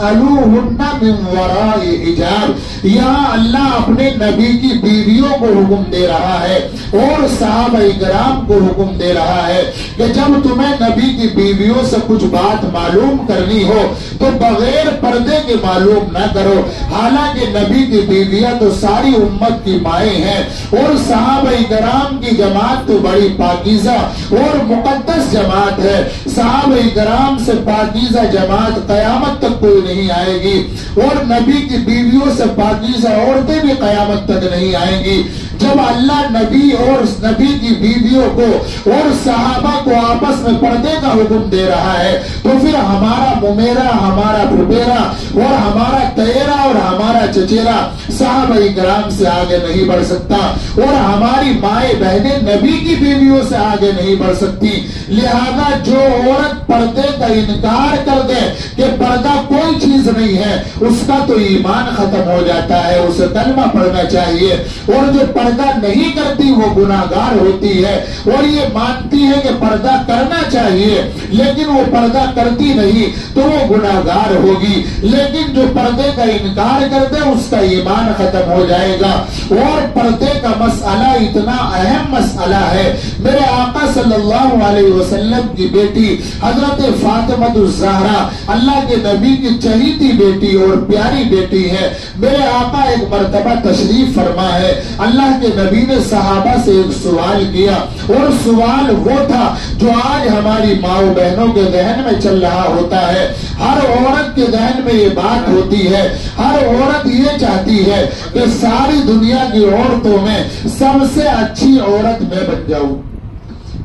हिजाब यहाँ अल्लाह अपने नबी की बीवियों को हुक्म दे रहा है और साहब इकराम को हुक्म दे रहा है कि जब तुम्हें नबी की बीवियों से कुछ बात मालूम करनी हो तो बगैर पर्दे के मालूम न करो। हालाँकि नबी की बीवियाँ तो सारी उम्मत की माए हैं और साहब कराम की जमात तो बड़ी पाकिजा और मुकदस जमात है। साहब कराम से पाकिजा जमात कयामत तक कोई नहीं आएगी और नबी की बीवियों से पाकिजा औरतें भी कयामत तक नहीं आएँगी। जब अल्लाह नबी और नबी की बीवियों को और सहाबा को आपस में पर्दे का हुक्म दे रहा है तो फिर हमारा मुमेरा, हमारा फुबेरा और हमारा तेरा और हमारा चचेरा साहब इकराम से आगे नहीं बढ़ सकता। और हमारी माए बहने नबी की बीवियों से आगे नहीं बढ़ सकती। लिहाजा जो औरत पर्दे का इनकार कर दे कि पर्दा कोई चीज़ नहीं है, उसका तो ईमान खत्म हो जाता है, उसे कलमा पढ़ना चाहिए। और जो पर्दा नहीं करती, वो गुनागार होती है। और ये मानती है कि पर्दा करना चाहिए, लेकिन वो पर्दा करती नहीं तो वो गुनागार होगी। लेकिन जो पर्दे का इनकार कर दे, उसका ईमान खत्म हो जाएगा। और पर्दे का मसला इतना अहम मसला है। मेरे आका सल्लल्लाहु अलैहि वसल्लम की बेटी हज़रत फातिमा जहरा, अल्लाह के नबी की चहीती बेटी और प्यारी बेटी है। मेरे आका एक मरतबा तशरीफ़ फरमा है। अल्लाह के नबी ने सहाबा से एक सवाल किया और सवाल वो था जो आज हमारी माओ बहनों के जहन में चल रहा होता है। हर औरत के जहन में ये बात होती है। हर औरत ये चाहती है कि सारी दुनिया की औरतों में सबसे अच्छी औरत मैं बन जाऊँ।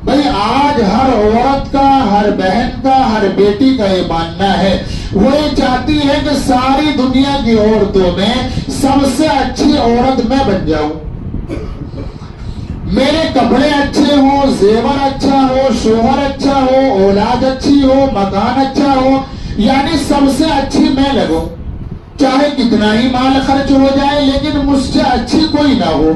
भाई आज हर औरत का, हर बहन का, हर बेटी का ये मानना है। वो ये चाहती है कि सारी दुनिया की औरतों में सबसे अच्छी औरत मैं बन जाऊँ। मेरे कपड़े अच्छे हो, जेवर अच्छा हो, शोहर अच्छा हो, औलाद अच्छी हो, मकान अच्छा हो, यानी सबसे अच्छी मैं लगू। चाहे कितना ही माल खर्च हो जाए, लेकिन मुझसे अच्छी कोई ना हो।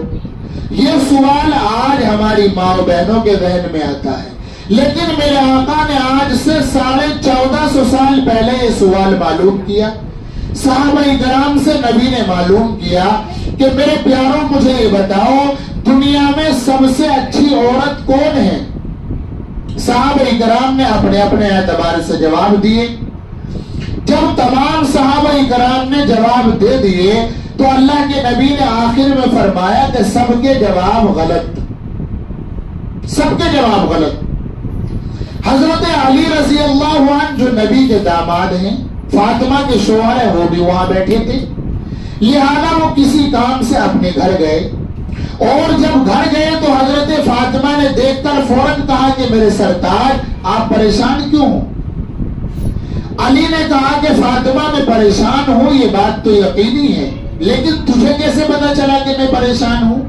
ये सवाल आज हमारी माओ बहनों के जहन में आता है। लेकिन मेरे आका ने आज से साढ़े चौदह सौ साल पहले ये सवाल मालूम किया। साहब ग्राम से नबी ने मालूम किया कि मेरे प्यारों, मुझे ये बताओ, दुनिया में सबसे अच्छी औरत कौन है? साहब इकराम ने अपने अपने एतबार से जवाब दिए। जब तमाम साहब इकराम ने जवाब दे दिए तो अल्लाह के नबी ने आखिर में फरमाया कि सबके जवाब गलत। सबके जवाब गलत। हज़रत अली रज़ी अल्लाह जो नबी के दामाद हैं, फातिमा के शोहर है, वो भी वहाँ बैठे थे। लिहाजा वो किसी काम से अपने घर गए। और जब घर गए तो हज़रत फातिमा ने देखकर फ़ौरन कहा कि मेरे सरताज आप परेशान क्यों अली ने कहा कि फातिमा, में परेशान हूँ, ये बात तो यकीनी है। लेकिन तुझे कैसे पता चला कि मैं परेशान हूँ?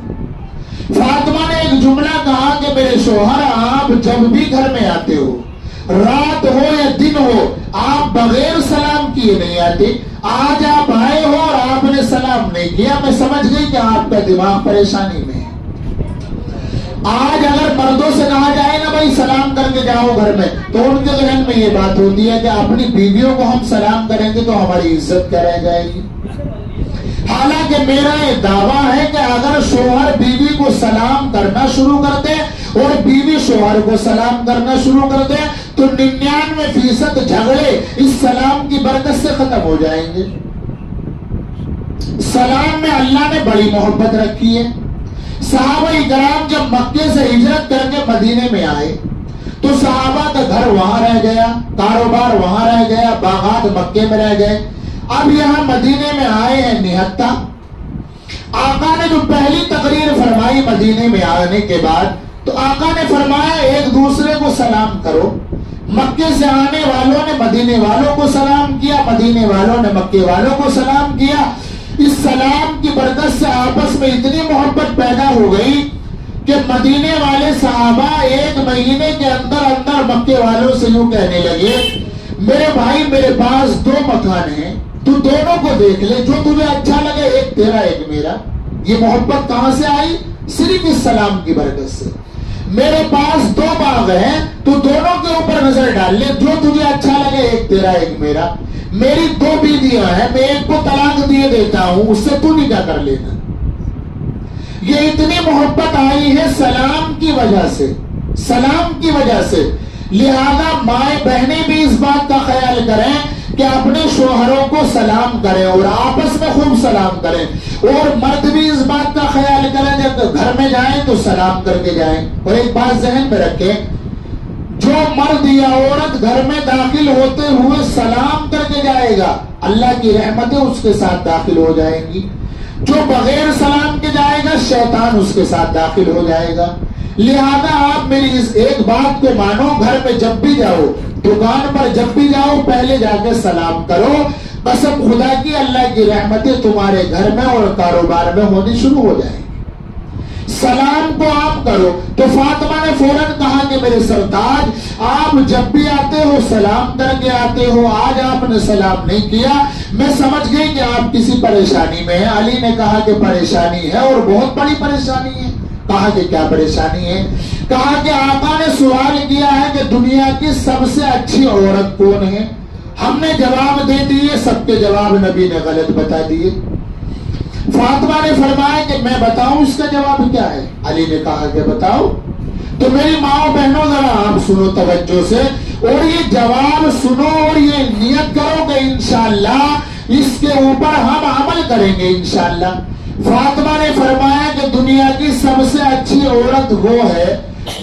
फातिमा ने एक जुमला कहा कि मेरे शोहर, आप जब भी घर में आते हो, रात हो या दिन हो, आप बगैर सलाम किए नहीं आते। आज आप आए हो और आपने सलाम नहीं किया। मैं समझ गई कि आपका दिमाग परेशानी में है। आज अगर मर्दों से कहा जाए ना भाई, सलाम करके जाओ घर में तो उनके जहन में ये बात होती है कि अपनी बीवियों को हम सलाम करेंगे तो हमारी इज़्ज़त क्या रह जाएगी? हालाँकि मेरा ये दावा है कि अगर शोहर बीवी को सलाम करना शुरू कर दे और बीवी शोहर को सलाम करना शुरू कर दे तो निन्यानवे फ़ीसद झगड़े इस सलाम की बरकत से खत्म हो जाएँगे। सलाम में अल्लाह ने बड़ी मोहब्बत रखी है। साहब ग्राम जब मक्के से हिजरत करके मदीने में आए तो साहबा का घर वहाँ रह गया, कारोबार वहाँ रह गया, बागात मक्के में रह गए। अब यहाँ मदीने में आए हैं निहत्ता। आका ने जो पहली तकरीर फरमाई मदीने में आने के बाद तो आका ने फरमाया, एक दूसरे को सलाम करो। मक्के से आने वालों ने मदीने वालों को सलाम किया, मदीने वालों ने मक्के वालों को सलाम किया। इस सलाम की बरकत से आपस में इतनी मोहब्बत पैदा हो गई कि मदीने वाले साहबा एक महीने के अंदर अंदर मक्के वालों से यूँ कहने लगे, मेरे भाई, मेरे पास दो मकान हैं। तू दोनों को देख ले, जो तुझे अच्छा लगे, एक तेरा, एक मेरा। ये मोहब्बत कहाँ से आई? सिर्फ़ इस सलाम की बरकत से। मेरे पास दो बाग हैं, तू दोनों के ऊपर नज़र डाल ले, जो तुझे अच्छा लगे, एक तेरा, एक मेरा। मेरी दो बीवियाँ हैं, मैं एक को तलाक दिए देता हूँ, उससे तू निकाह कर लेना। ये इतनी मोहब्बत आई है सलाम की वजह से, सलाम की वजह से। लिहाजा माए बहने भी इस बात का ख्याल करें कि अपने शोहरों को सलाम करें और आपस में खूब सलाम करें। और मर्द भी इस बात का ख्याल करें, जब घर में जाएँ तो सलाम करके जाएँ। और एक बात जहन में रखें, जो मर्द या औरत घर में दाखिल होते हुए सलाम करके जाएगा, अल्लाह की रहमतें उसके साथ दाखिल हो जाएँगी। जो बगैर सलाम के जाएगा, शैतान उसके साथ दाखिल हो जाएगा। लिहाजा आप मेरी इस एक बात को मानो, घर में जब भी जाओ, दुकान पर जब भी जाओ, पहले जाके सलाम करो। कसम खुदा की, अल्लाह की रहमतें तुम्हारे घर में और कारोबार में होनी शुरू हो जाएगी। सलाम को आप करो। तो फातिमा ने फ़ौरन कहा कि मेरे सरताज, आप जब भी आते हो, सलाम करके आते हो। आज आपने सलाम नहीं किया। मैं समझ गई कि आप किसी परेशानी में हैं। अली ने कहा कि परेशानी है और बहुत बड़ी परेशानी है। कहा कि क्या परेशानी है? कहा कि आका ने सवाल किया है कि दुनिया की सबसे अच्छी औरत कौन है? हमने जवाब दे दिए, सबके जवाब नबी ने गलत बता दिए। फातिमा ने फरमाया कि मैं बताऊँ इसका जवाब क्या है? अली ने कहा कि बताओ। तो मेरी माओ बहनों, जरा आप सुनो तवज्जो से और ये जवाब सुनो और ये नियत करो कि इंशाला इसके ऊपर हम अमल करेंगे इंशाला फातिमा ने फरमाया कि दुनिया की सबसे अच्छी औरत वो है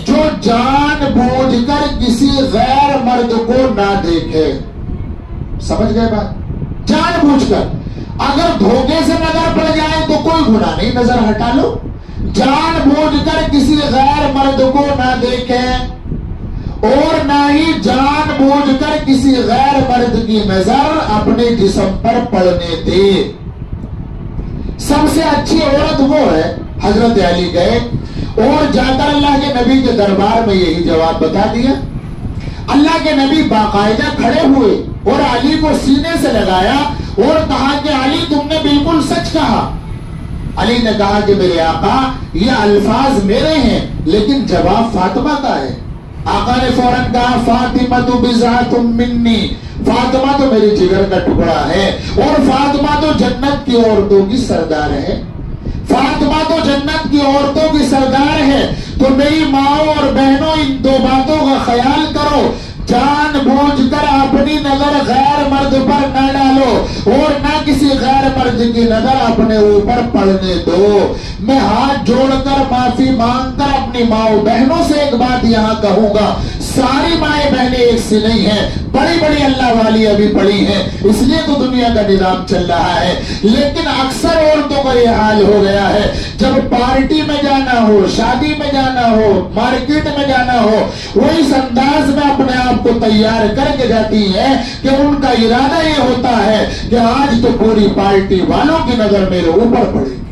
जो जान बूझ कर किसी गैर मर्द को ना देखे। समझ गए बात? जान बूझ कर अगर धोखे से नज़र पड़ जाए तो कोई गुना नहीं, नज़र हटा लो। जान बूझ कर किसी गैर मर्द को ना देखे और ना ही जान बूझ कर किसी गैर मर्द की नज़र अपने जिसम पर पड़ने दे। सबसे अच्छी औरत वो है, हज़रत अली गए, और जाकर अल्लाह के नबी के दरबार में यही जवाब बता दिया। अल्लाह के नबी बाकायदा खड़े हुए और अली को सीने से लगाया और कहा कि, अली, तुमने बिल्कुल सच कहा। अली ने कहा कि, मेरे आका, ये अल्फाज मेरे हैं, लेकिन जवाब फातिमा का है। आका ने फ़ौरन कहा, फातिमा तो बिजा तुम मिन्नी। फातिमा तो मेरे जिगर का टुकड़ा है। और फातिमा तो जन्नत की औरतों की सरदार है। फातिमा तो जन्नत की औरतों की सरदार है। तो मेरी माओ और बहनों, इन दो बातों का ख्याल करो। जान बूझ कर अपनी नज़र गैर मर्द पर न डालो और न किसी गैर मर्द की नज़र अपने ऊपर पड़ने दो। मैं हाथ जोड़कर माफ़ी मांगकर अपनी माओ बहनों से एक बात यहाँ कहूँगा। सारी माए बहनें एक सी नहीं है बड़ी बड़ी अल्लाह वाली अभी पड़ी है। इसलिए तो दुनिया का निज़ाम चल रहा है। लेकिन अक्सर औरतों का यह हाल हो गया है। जब पार्टी में जाना हो, शादी में जाना हो, मार्केट में जाना हो, वो इस अंदाज में अपने आप को तैयार करके जाती है कि उनका इरादा ये होता है कि आज तो पूरी पार्टी वालों की नज़र मेरे ऊपर पड़ेगी।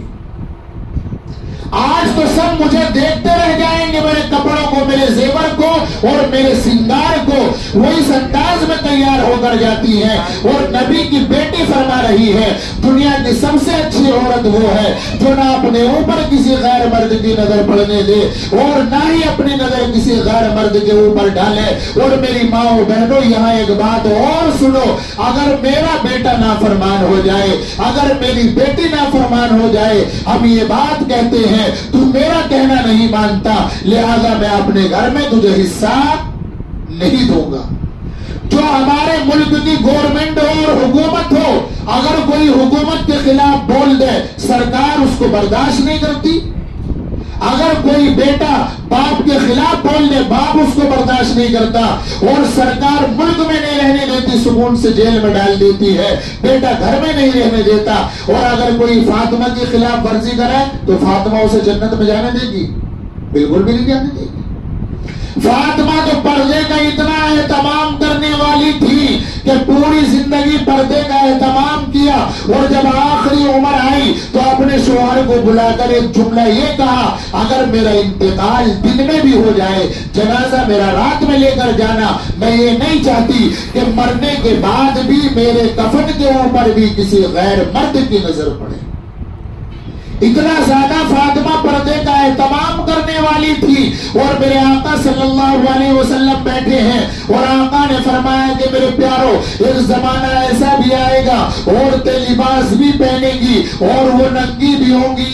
आज तो सब मुझे देखते रह जाएँगे, मेरे कपड़ों को, मेरे जेवर को और मेरे सिंगार को। वो इस अंदाज में तैयार होकर जाती है और नबी की बेटी फरमा रही है, दुनिया की सबसे अच्छी औरत वो है जो ना अपने ऊपर किसी गैर मर्द की नज़र पड़ने दे और ना ही अपनी नज़र किसी गैर मर्द के ऊपर डाले। और मेरी माओ बहनों, यहाँ एक बात और सुनो, अगर मेरा बेटा नाफरमान हो जाए, अगर मेरी बेटी नाफरमान हो जाए, हम ये बात कहते हैं है। तू मेरा कहना नहीं मानता। लिहाजा मैं अपने घर में तुझे हिस्सा नहीं दूँगा। जो हमारे मुल्क की गवर्नमेंट हो और हुकूमत हो, अगर कोई हुकूमत के खिलाफ बोल दे, सरकार उसको बर्दाश्त नहीं करती। अगर कोई बेटा बाप के खिलाफ बोल दे बाप उसको बर्दाश्त नहीं करता और सरकार मुल्क में नहीं रहने देती, सुकून से जेल में डाल देती है, बेटा घर में नहीं रहने देता, और अगर कोई फातिमा के खिलाफ वर्जी कराए तो फातिमा उसे जन्नत में जाने देगी, बिल्कुल भी नहीं जाने देगी। फातिमा तो पर्दे का इतना एहतमाम करने वाली थी कि पूरी ज़िंदगी पर्दे का एहतमाम किया। और जब आखिरी उम्र आई तो अपने शोहर को बुलाकर एक जुमला ये कहा, अगर मेरा इंतकाल दिन में भी हो जाए, जनाजा मेरा रात में लेकर जाना। मैं ये नहीं चाहती कि मरने के बाद भी मेरे कफन के ऊपर भी किसी गैर मर्द की नज़र पड़े। इतना ज़्यादा फातिमा पर्दे का एहतमाम करने वाली थी। और मेरे आका सल्लल्लाहु अलैहि वसल्लम बैठे हैं और आका ने फरमाया कि मेरे प्यारो, एक जमाना ऐसा भी आएगा, औरतें लिबास भी पहनेंगी और वो नंगी भी होंगी।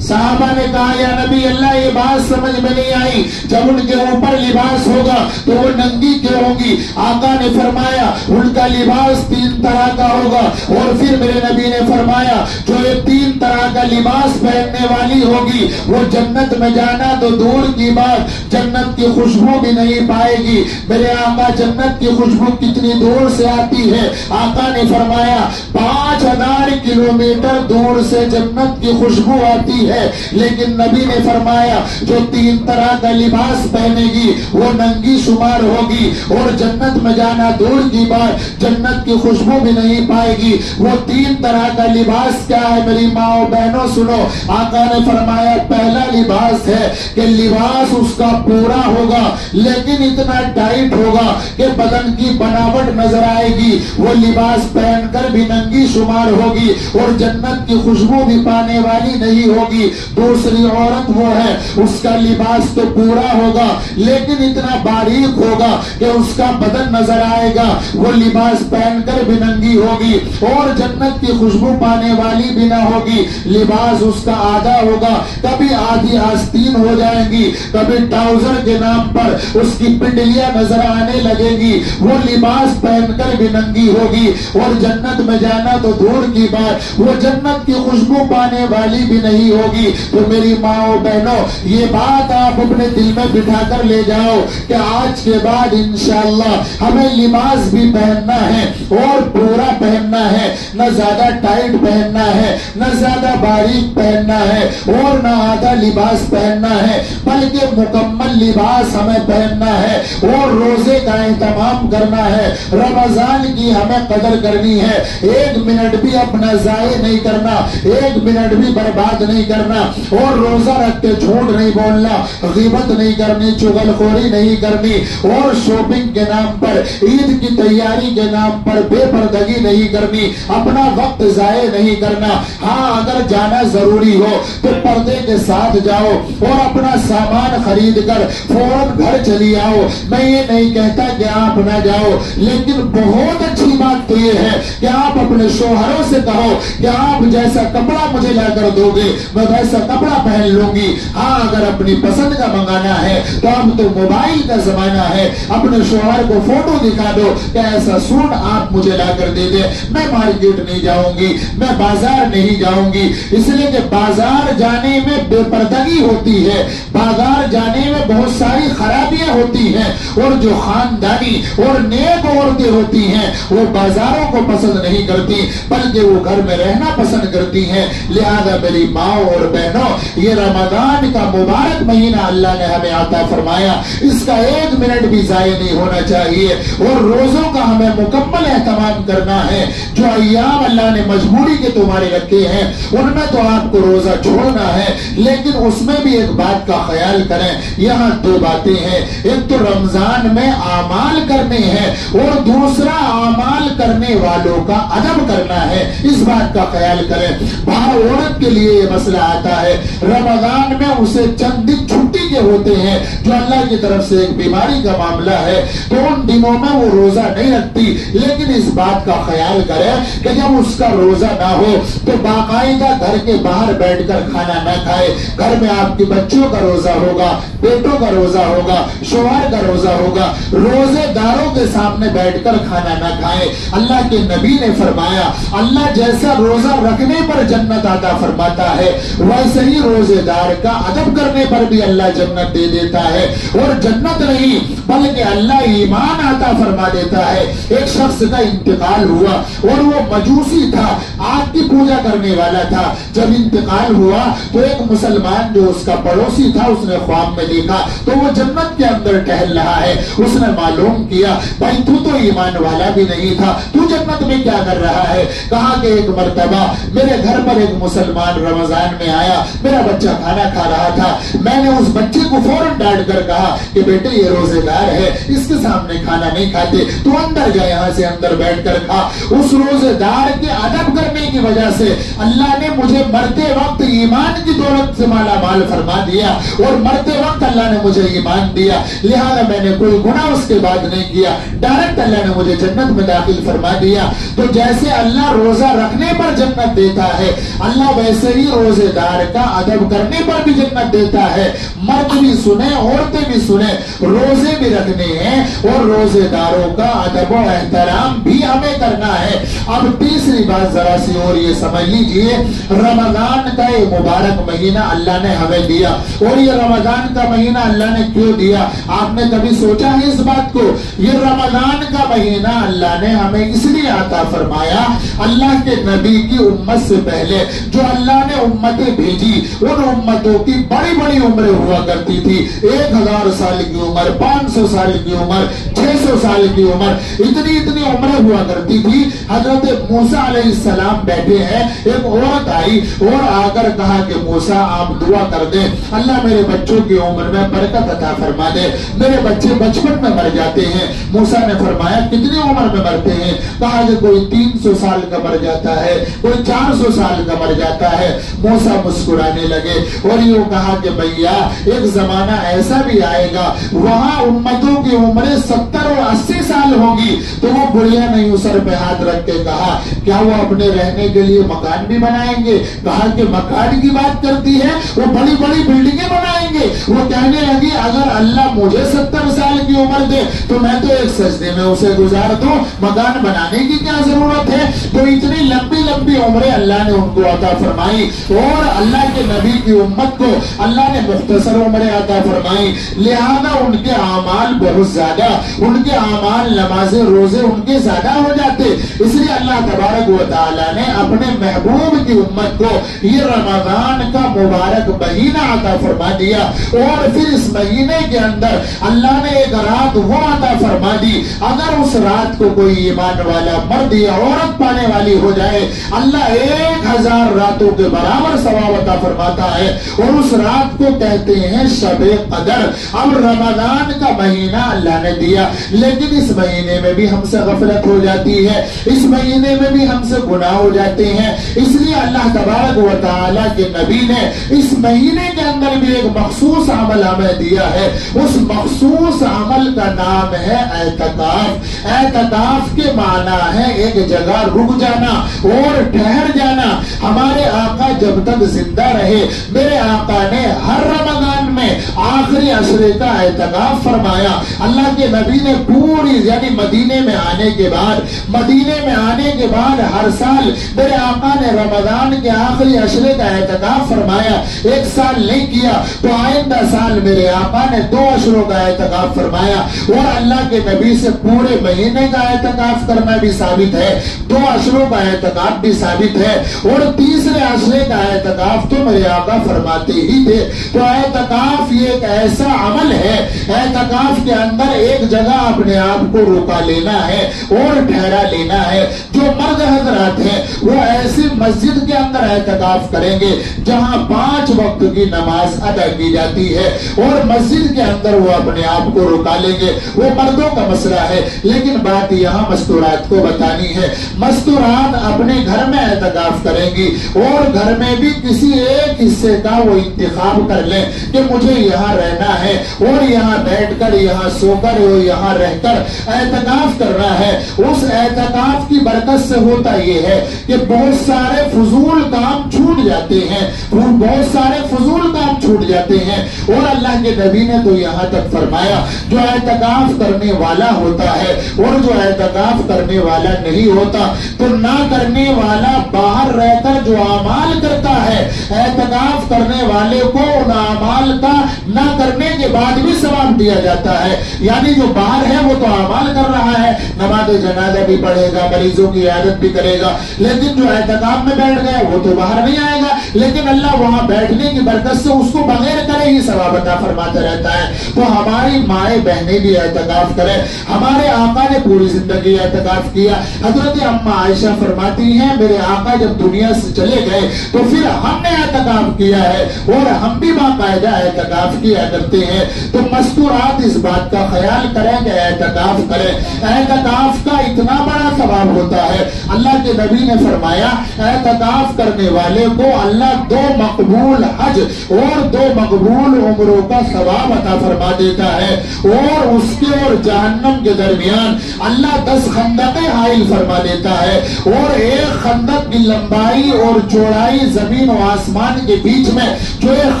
साहबा ने कहा, या नबी, अल्लाह, ये बात समझ में नहीं आई। जब उनके ऊपर लिबास होगा तो वो नंगी क्यों होगी? आका ने फरमाया, उनका लिबास तीन तरह का होगा। और फिर मेरे नबी ने फरमाया, जो ये तीन तरह का लिबास पहनने वाली होगी, वो जन्नत में जाना तो दूर की बात। जन्नत की खुशबू भी नहीं पाएगी। मेरे आका, जन्नत की खुशबू कितनी दूर से आती है? आका ने फरमाया, पाँच हज़ार किलोमीटर दूर से जन्नत की खुशबू आती है। है। लेकिन नबी ने फरमाया, जो तीन तरह का लिबास पहनेगी, वो नंगी शुमार होगी और जन्नत में जाना दूर की बात, जन्नत की खुशबू भी नहीं पाएगी। वो तीन तरह का लिबास क्या है मेरी माओ बहनों, सुनो। आका ने फरमाया, पहला लिबास है कि लिबास उसका पूरा होगा, लेकिन इतना टाइट होगा कि बदन की बनावट नज़र आएगी। वो लिबास पहनकर भी नंगी शुमार होगी और जन्नत की खुशबू भी पाने वाली नहीं होगी। होगी दूसरी औरत वो है, उसका लिबास तो पूरा होगा, लेकिन इतना बारीक होगा कि उसका बदन नज़र आएगा, वो लिबास पहनकर भी नंगी होगी, और जन्नत की खुशबू पाने वाली भी ना होगी, लिबास उसका आधा होगा, कभी आधी आस्तीन हो जाएँगी, कभी ट्राउज़र के नाम पर उसकी पिंडलियाँ नज़र आने लगेगी, वो लिबास पहनकर भी नंगी होगी, और जन्नत में जाना तो दूर की बात, वो जन्नत की खुशबू पाने वाली भी नहीं होगी। होगी। तो मेरी माओ बहनों, ये बात आप अपने दिल में बिठा कर ले जाओ कि आज के बाद इंशाला हमें लिबास भी पहनना है और पूरा पहनना है। न ज़्यादा टाइट पहनना है, न ज़्यादा बारीक पहनना है और न आधा लिबास पहनना है, बल्कि मुकम्मल लिबास हमें पहनना है और रोज़े का एहतमाम करना है। रमज़ान की हमें कदर करनी है। एक मिनट भी अपना जाये नहीं करना, एक मिनट भी बर्बाद नहीं करना और रोजा रख के झूठ नहीं बोलना, गिबत नहीं करनी, चुगलखोरी नहीं करनी, और शॉपिंग के नाम पर, ईद की तैयारी के नाम पर बेपर्दगी नहीं करनी, अपना वक्त जाये नहीं करना। हाँ अगर जाना ज़रूरी हो तो पर्दे के साथ जाओ और अपना सामान खरीद कर फ़ौरन घर चली आओ। मैं ये नहीं कहता कि आप ना जाओ, लेकिन बहुत अच्छी बात तो ये है कि आप अपने शोहरों से कहो कि आप जैसा कपड़ा मुझे लाकर दोगे, मैं वैसा कपड़ा पहन लूँगी। हाँ अगर अपनी पसंद का मंगाना है तो अब तो मोबाइल का जमाना है। अपने शोहर को फ़ोटो दिखा दो कि ऐसा सूट आप मुझे लाकर दे दे। मैं मार्केट नहीं जाऊँगी, मैं बाज़ार नहीं जाऊँगी। इसलिए कि बाज़ार जाने में बेपर्दगी होती है। बाज़ार जाने में बहुत सारी खराबियाँ होती हैं और जो खानदानी और नेक औरतें होती हैं, वो बाजारों को पसंद नहीं करती, बल्कि वो घर में रहना पसंद करती हैं। लिहाजा मेरी माँ और बहनों, ये रमज़ान का मुबारक महीना अल्लाह ने हमें आता फरमाया, इसका एक मिनट भी जाये नहीं होना चाहिए और रोजों का हमें मुकम्मल एहतमाम करना है। जो अयाम अल्लाह ने मजबूरी के तुम्हारे रखे हैं, उनमें तो आपको रोजा छोड़ना है, लेकिन उसमें भी एक बात का ख्याल करें, यहाँ दो बातें हैं। एक तो रमज़ान में आमाल करने हैं और दूसरा आमाल करने वालों का अदब करना है, इस बात का ख्याल करें। बाहर औरत के लिए ये मसला आता है। रमज़ान में उसे चंद दिन छुट्टी के होते हैं, जो अल्लाह की तरफ़ से एक बीमारी का मामला है। तो उन दिनों में वो रोजा नहीं रखती, लेकिन इस बात का ख्याल करे कि जब उसका रोजा ना हो तो बाकायदा घर के बाहर बैठकर खाना न खाए। घर में आपके बच्चों का रोजा होगा, बेटों का रोजा होगा, शोहर का रोजा होगा। रोजेदारों के सामने बैठकर खाना न खाए। अल्लाह के नबी ने फरमाया, अल्लाह जैसा रोजा रखने पर जन्नत आता फरमाता है। वैसे ही रोजेदार का अदब करने पर भी अल्लाह जन्नत दे देता है। और जन्नत नहीं, बल्कि अल्लाह ईमान आता फरमा देता है। एक शख्स का इंतकाल हुआ और वो मजूसी था, आग की पूजा करने वाला था। जब इंतकाल हुआ तो एक मुसलमान जो उसका पड़ोसी था, उसने ख्वाब में देखा तो वो जन्नत के अंदर टहल रहा है। उसने मालूम किया, भाई, तू तो ईमान वाला भी नहीं था। तू जन्नत में क्या कर रहा है? कहा कि, एक मरतबा, मेरे घर पर एक मुसलमान रमज़ान आया। मेरा बच्चा खाना खा रहा था। मैंने उस बच्चे को फ़ौरन डांट कर कहा कि बेटे, ये रोजेदार है। इसके सामने खाना नहीं खाते। तू अंदर जा, यहाँ से अंदर बैठ कर खा। उस रोजेदार के अदब करने की वजह से अल्लाह ने मुझे मरते वक्त ईमान की दौलत से माला माल फरमा दिया और मरते वक्त अल्लाह ने मुझे ईमान दिया। लिहाजा मैंने कोई गुना उसके बाद नहीं किया। डायरेक्ट अल्लाह ने मुझे जन्नत में दाखिल फरमा दिया। तो जैसे अल्लाह रोजा रखने पर जन्नत देता है, अल्लाह वैसे ही रोजेदार का अदब करने पर भी जन्नत देता है। मर्द भी सुने, औरतें भी सुने, रोज़े भी रखने हैं और रोजेदारों का अदब और एहतराम भी हमें करना है। अब तीसरी बात जरा सी और ये समझ लीजिए, रमज़ान का ये मुबारक महीना अल्लाह ने हमें दिया। और ये रमज़ान का महीना अल्लाह ने क्यों दिया? आपने कभी सोचा है इस बात को? ये रमज़ान का महीना अल्लाह ने हमें इसलिए आता फरमाया, अल्लाह के नबी की उम्मत से पहले, जो अल्लाह ने उम्मतें भेजी उन उम्मतों की बड़ी बड़ी उम्र हुआ करती थी। एक हज़ार साल की उम्र, पाँच सौ साल की उम्र, छह सौ साल की उम्र इतनी इतनी उम्र हुआ करती थी। हज़रत मूसा सलाम बैठे हैं, एक औरत आई और आकर कहा कि, मूसा, आप दुआ कर दे, अल्लाह मेरे बच्चों की उम्र में बरकत अता फरमा दे। मेरे बच्चे बचपन में मर जाते हैं। मूसा ने फरमाया, कितनी उम्र में मरते हैं? कहा कि, कोई तीन सौ साल का मर जाता है, कोई चार सौ साल का मर जाता है। मूसा मुस्कुराने लगे और यूँ कहा कि भैया, एक जमाना ऐसा भी आएगा, वहाँ उम्मतों की उम्र सत्तर और अस्सी साल होगी। तो वो बुढ़िया नहीं सर पे हाथ रख के कहा, क्या वो अपने रहने के लिए मकान भी बनाएँगे? कहा कि, मकान की बात करती है, वो बड़ी बड़ी बिल्डिंगें बनाएँगे। वो कहने लगी, अगर अल्लाह मुझे सत्तर साल की उम्र दे तो मैं तो एक सजदे में उसे गुजार दू। मकान बनाने की क्या ज़रूरत है? तो इतनी लंबी लंबी उम्र अल्लाह ने उनको अता फरमाई और अल्लाह के नबी की उम्मत को अल्लाह ने मुख्तसर उम्र अता फरमाई, लिहाजा उनके अमाल बहुत ज़्यादा, उनके अमाल नमाजे, रोज़े उनके ज़्यादा हो जाते। इसलिए अल्लाह तबारक वाली ने अपने महबूब की उम्मत को ये रमज़ान का मुबारक महीना अता फरमा दिया। और फिर इस महीने के अंदर अल्लाह ने एक रात वो अता फरमा दी, अगर उस रात को कोई ईमान वाला मर्द या औरत पाने वाली हो जाए, अल्लाह एक हज़ार रातों के बराबर सवाब अता फरमाता है, और उस रात को कहते हैं शब कदर अब रमज़ान का महीना अल्लाह ने दिया, लेकिन इस महीने में भी हमसे गफलत हो जाती है, इस महीने में भी हमसे गुनाह हो जाते हैं, इसलिए अल्लाह तबारक व ताला के नबी ने इस महीने के अंदर भी एक मखसूस अमल हमें दिया है, उस मखसूस अमल का नाम है एतकाफ एतकाफ के माना है एक जगह रुक जाना और ठहर जाना, हमारे आका जब तक ज़िंदा रहे। मेरे आका ने हर रमज़ान में आखिरी अशरे का एतकाफ फरमाया। अल्लाह के नबी ने पूरी, यानी मदीने में आने के बाद, मदीने में आने के बाद हर साल मेरे आका ने रमज़ान के आखिरी अशरे का एहतकाफ फरमाया। एक साल नहीं किया तो आइंदा साल मेरे आका ने दो अशरों का एहतकाफ फरमाया। और अल्लाह के नबी से पूरे महीने का एहतकाफ करना भी साबित है। दो अशरों का एहतकाफ भी साबित है। और तीसरे अशरे का एहतकाफ तो मेरे फरमाते ही थे। तो एहतकाफ ये एक ऐसा अमल है एहतकाफ के अंदर एक जगह अपने आप को रोका लेना है और ठहरा लेना है। जो मर्द हजरात है, वो ऐसी मस्जिद के अंदर एहतकाफ करेंगे, जहाँ पाँच वक्त की नमाज़ अदा की जाती है और मस्जिद के अंदर वो अपने आप को रोका लेंगे। वो मर्दों का मसला है, लेकिन बात यहाँ मस्तूरात को बतानी है। मस्तूरात अपने घर में एहतकाफ करेंगी और घर में भी किसी एक हिस्से का वो इंतखाब कर ले कि मुझे यहाँ रहना है और यहाँ बैठकर, यहाँ सोकर और यहाँ रहकर एहतकाफ करना है। उस एहतकाफ की बरकत से होता यह है कि बहुत सारे फजूल काम छूट जाते हैं। बहुत सारे फजूल काम छूट जाते हैं। और अल्लाह के नबी ने तो यहाँ तक फरमाया, जो एहतकाफ करने वाला होता है और जो एहतकाफ करने वाला नहीं होता तो ना करने वाला बाहर रहकर जो अमाल करता है एहतकाफ करने वाले को उन अमाल का न करने के बाद भी सवाल दिया जाता है। यानी जो बाहर है, वो तो अमाल कर रहा है। नमाज़ जनाजा भी पढ़ेगा, मरीजों की आदत भी करेगा। लेकिन जो एहतकाफ में बैठ गया, वो तो बाहर नहीं आएगा। लेकिन अल्लाह वहाँ बैठने की बरकत से उसको बगैर करे ही सवाब अता फरमाता रहता है। तो हमारी माए बहनें भी एहतकाफ करें। हमारे आका ने पूरी ज़िंदगी एहतकाफ किया। हज़रत अम्मा आयशा फरमाती हैं, मेरे आका जब दुनिया से चले गए तो फिर हमने एहतकाफ किया है और हम भी बाकायदा एहतकाफ किया करते हैं। तो मस्तूरात इस बात का ख्याल करें कि एहतकाफ करें। एहतकाफ का इतना बड़ा सवाब होता है। अल्लाह के नबी ने फरमाया एहतकाफ करने वाले को अल्लाह दो मकबूल हज और दो मकबूल उम्रों का सवाब अता फरमा देता है। और उसके और जहन्नम के दरमियान अल्लाह दस खंदकें हाइल फरमा देता है। और एक खंदक की लंबाई और चौड़ाई ज़मीन और आसमान के बीच में जो एक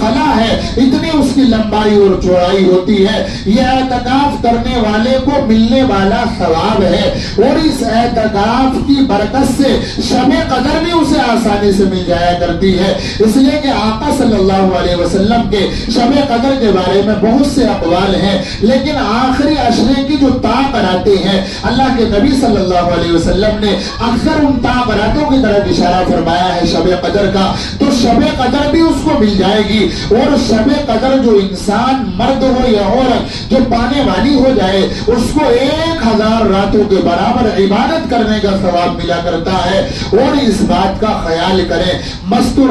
खला है, इतनी उसकी लंबाई और चौड़ाई होती है। यह एहतकाफ करने वाले को मिलने वाला सवाब है। और इस एहतकाफ की बरकत से शब कदर भी उसे आसानी से मिल जाया करती है। इसलिए कि आका सल्लल्लाहु अलैहि वसल्लम के शब कदर के बारे में बहुत से अकवाल हैं, लेकिन आखिरी अशरे की जो ताकराते हैं, अल्लाह के नबी सल्लल्लाहु अलैहि वसल्लम ने अक्सर उन ताकरातों की तरफ़ इशारा फरमाया है शब कदर का। तो शब कदर भी उसको मिल जाएगी, और शब कदर जो इंसान, मर्द हो या औरत, जो पाने वाली हो जाए, उसको एक हज़ार रातों के बराबर इबादत करने का सवाब मिला करता है। और इस बात का ख्याल करें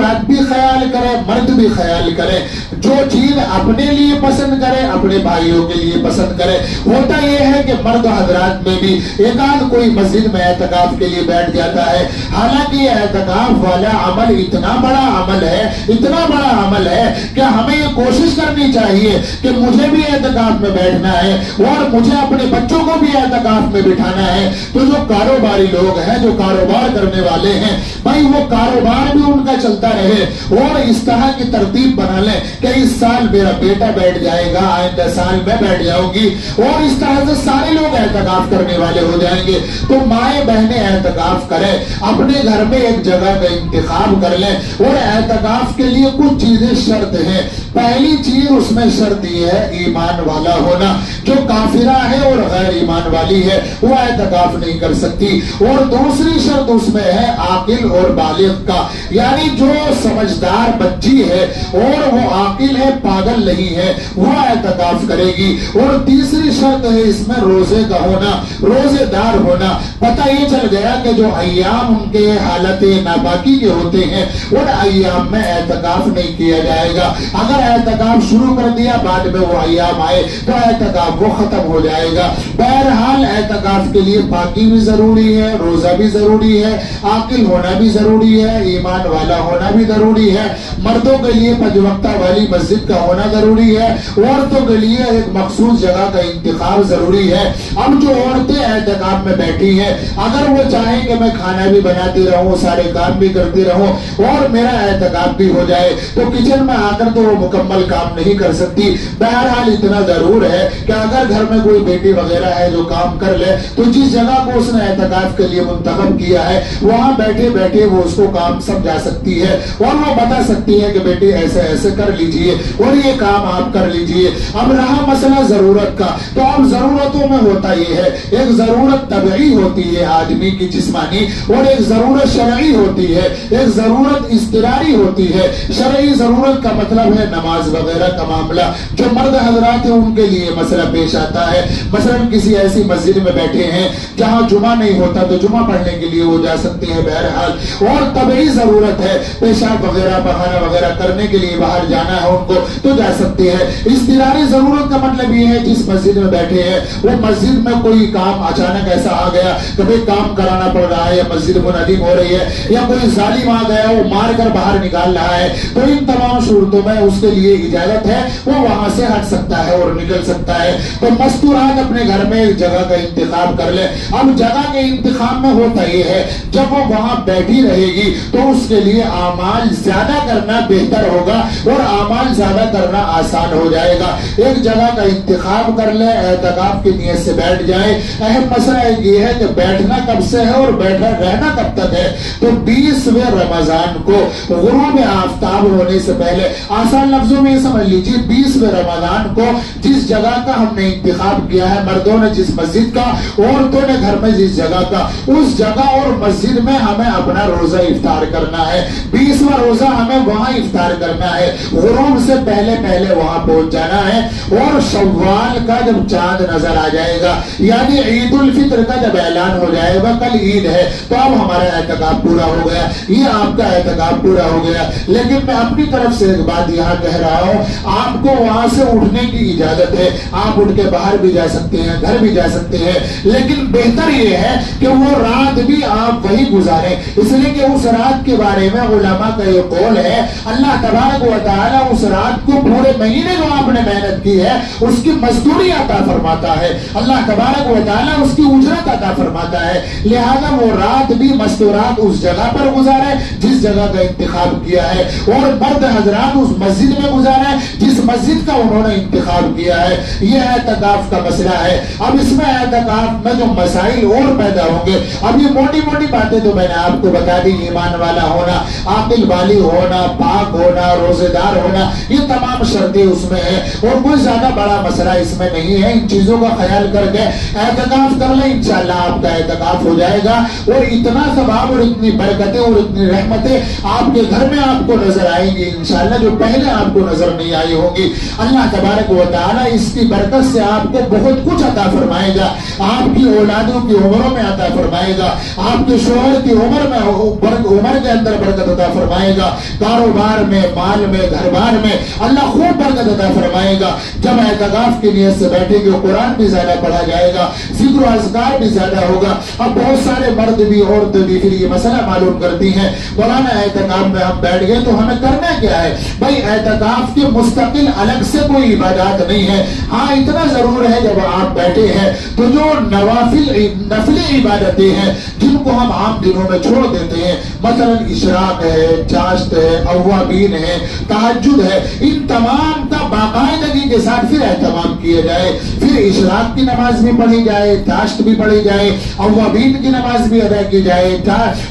मस्तूरात भी ख्याल करे, मर्द भी ख्याल करे। जो चीज़ अपने लिए पसंद करे, अपने भाइयों के लिए पसंद करे। होता यह है कि मर्द हजरात में भी एक आध कोई मस्जिद में एहतकाफ के लिए बैठ जाता है। हालाँकि एहतकाफ वाला अमल इतना बड़ा अमल है, इतना बड़ा अमल है कि हमें ये कोशिश करनी चाहिए कि मुझे भी एहतकाफ में बैठना है और मुझे अपने बच्चों को भी एहतकाफ में बिठाना है। तो जो कारोबारी लोग हैं, जो कारोबार करने वाले हैं, भाई वो कारोबार भी उनका चलता रहे और इस तरह की तरतीब बना लें कि इस साल मेरा बेटा बैठ जाएगा आइंदा साल में बैठ जाऊँगी। और इस तरह से सारे लोग एहतकाफ करने वाले हो जाएँगे। तो माए बहने एहतकाफ करें, अपने घर में एक जगह का इंतखाब कर लें। और एहतकाफ के लिए कुछ चीज़ें शर्त है। पहली चीज़ उसमें शर्त यह है, ईमान वाला होना। जो काफिरा है और गैर ईमान वाली है, वो एहतकाफ नहीं कर सकती। और दूसरी शर्त उसमें है, आकिल और बालिग का। यानी जो समझदार बच्ची है और वो आकिल है, पागल नहीं है। वो एहतकाफ करेगी। और तीसरी शर्त है, इसमें रोज़े का होना, रोजेदार होना। पता ये चल गया कि जो अयाम उनके हालत नाबाकी के होते हैं, उन अयाम में एहतकाफ नहीं किया जाएगा। अगर एहतकाफ शुरू कर दिया, बाद में वो अयाम आए तो एहतकाफ वो खत्म हो जाएगा। बहरहाल एहतकाफ के लिए बाकी भी ज़रूरी है, रोजा भी ज़रूरी है, आकिल होना भी ज़रूरी है, ईमान वाला होना भी ज़रूरी है। मर्दों के लिए पंचवक्ता वाली मस्जिद का होना ज़रूरी है। औरतों के लिए एक मखसूस जगह का इंतखाब ज़रूरी है। अब जो औरतें एहतकाब में बैठी हैं, अगर वो चाहें कि मैं खाना भी बनाती रहूँ, सारे काम भी करती रहूँ, और मेरा एहतकाब भी हो जाए तो किचन में आकर तो वो मुकम्मल काम नहीं कर सकती। बहरहाल इतना ज़रूर है कि अगर घर में कोई बेटी वगैरह है जो काम कर ले तो जिस जगह को उसने एहतकाब के लिए मुंतखब किया है, वहाँ बैठे बैठे वो उसको काम समझा सकती है। और वो बता सकती है कि बेटी, ऐसे ऐसे कर लीजिए और ये काम आप कर लीजिए। अब रहा मसला ज़रूरत का। तो अब जरूरतों में होता ये है। एक ज़रूरत तबी होती है आदमी की जिस्मानी और एक ज़रूरत शरई होती है। एक ज़रूरत इस्तरारी होती है। शरई ज़रूरत का मतलब है नमाज़ वगैरह का मामला, जो मर्द हजरात है, उनके लिए मसला पेश आता है। मसलन किसी ऐसी मस्जिद में बैठे हैं, जहाँ जुमा नहीं होता तो जुमा पढ़ने के लिए वो जा सकते हैं बहरहाल। और तभी ज़रूरत है पेशाब वगैरह, बहाना वगैरह करने के लिए बाहर जाना है उनको तो जा सकते हैं। इस इस्तिरारी ज़रूरत का मतलब ये है, जिस मस्जिद में बैठे हैं, वो मस्जिद में कोई काम अचानक ऐसा आ गया कभी काम कराना पड़ रहा है, या मस्जिद मुनदिम हो रही है, या कोई जालिम आ गया, वो मार कर बाहर निकाल रहा है तो इन तमाम सूरतों में उसके लिए इजाज़त है, वो वहाँ से हट सकता है और निकल सकता है। तो मस्तूरात अपने घर में जगह का इंतज़ाम कर ले। अब जगह के इंतज़ाम में होता ये है, जब वो वहाँ बैठी रहेगी तो उसके लिए आमाल ज़्यादा करना बेहतर होगा और आमाल ज़्यादा करना आसान हो जाएगा। एक जगह का इंतखाब कर ले एहतकाब की नीयत से बैठ जाए। अहम मसला ये है कि बैठना कब से है और बैठा रहना कब तक है? तो बीसवें रमज़ान को गुरूब आफ्ताब होने से पहले आसान लफ्जों में समझ लीजिए, बीसवें रमज़ान को जिस जगह का हमने इंतखाब किया है, मर्दों ने जिस मस्जिद का, औरतों ने घर में जिस जगह का, उस जगह और मस्जिद में हमें अपना रोजा इफ्तार करना है। बीसवा रोजा हमें वहाँ इफ्तार करना है। गुरूब से पहले पहले वहाँ पहुँच जाना है और शव्वाल का जब चाँद नज़र आ जाएगा, यानी ईद उल फित्र का जब ऐलान हो जाएगा, कल ईद है तो अब हमारा एहतकाब पूरा हो गया। ये आपका एहतकाब पूरा हो गया। लेकिन मैं अपनी तरफ़ से एक बात यहाँ कह रहा हूँ, आपको वहाँ से उठने की इजाज़त है। आप उठ के बाहर भी जा सकते हैं, घर भी जा सकते हैं। लेकिन बेहतर ये है कि वो रात भी आप वही गुजारें। इसलिए कि उस रात के बारे में उलमा का ये कौल है अल्लाह तबारक उस रात को पूरे महीने जो आपने मेहनत की है, उसकी मजदूरी अता फरमाता है। अल्लाह तबारक व उसकी उजरत अता फरमाता है। लिहाजा वो रात भी मस्तूरात उस जगह पर गुजारे जिस जगह का इंतखाब किया है, और मर्द हजरात उस मस्जिद में गुजारे जिस मस्जिद का उन्होंने इंतखाब किया है। यह एहतकाफ का मसला है। अब इसमें एहतकाफ में जो मसाइल और पैदा होंगे। अब ये मोटी मोटी बातें तो मैंने आपको बता दी, ईमान वाला होना। आकिल वाली होना पाक होना, रोजेदार होना, ये तमाम शर्तें उसमें है। और कोई ज़्यादा बड़ा मसला इसमें नहीं है। इन चीज़ों का ख्याल करके एहतकाफ कर ले, इंशाल्लाह आपका एहतकाफ हो जाएगा। और इतना सवाब और इतनी बरकतें और इतनी रहमतें आपके घर में आपको नज़र आएँगी, इंशाल्लाह, जो पहले आपको नज़र नहीं आई होगी। अल्लाह तबारक वाली इसकी बरकत से आपको बहुत कुछ अता फरमाएगा। आपकी औलादों की उम्रों में अता फरमाएगा। आपके शोहर की उम्र में, उम्र के अंदर बरकत अता फरमाएगा, कारोबार में, माल में घर बार में, अल्लाह खूब बरकत अता फरमाएगा। जब एहतकाफ की नीयत से बैठेंगे, कुरान भी ज़्यादा पढ़ा जाएगा, ज़िक्र अजगार भी ज़्यादा होगा। अब बहुत सारे मर्द भी, औरत भी फिर ये मसला मालूम करती हैं, मौलाना एहतकाफ में हम बैठ गए तो हमें करना क्या है? भाई एहतकाफ के मुस्तकिल अलग से कोई इबादत नहीं है। हाँ इतना ज़रूर है जब आप बैठे हैं तो जो नवाफिल, नफली इबादतें हैं, जिनको हम आम दिनों में छोड़ देते हैं, मसलन इशराक है चाश्त है अवाबीन है ताजुद है, इन तमाम का बाकायदगी के साथ फिर एहतमाम किया जाए, फिर इशराक की नमाज़ भी पढ़ी जाए चाश्त भी पढ़ी जाए अवाबीन की नमाज़ भी अदा की जाए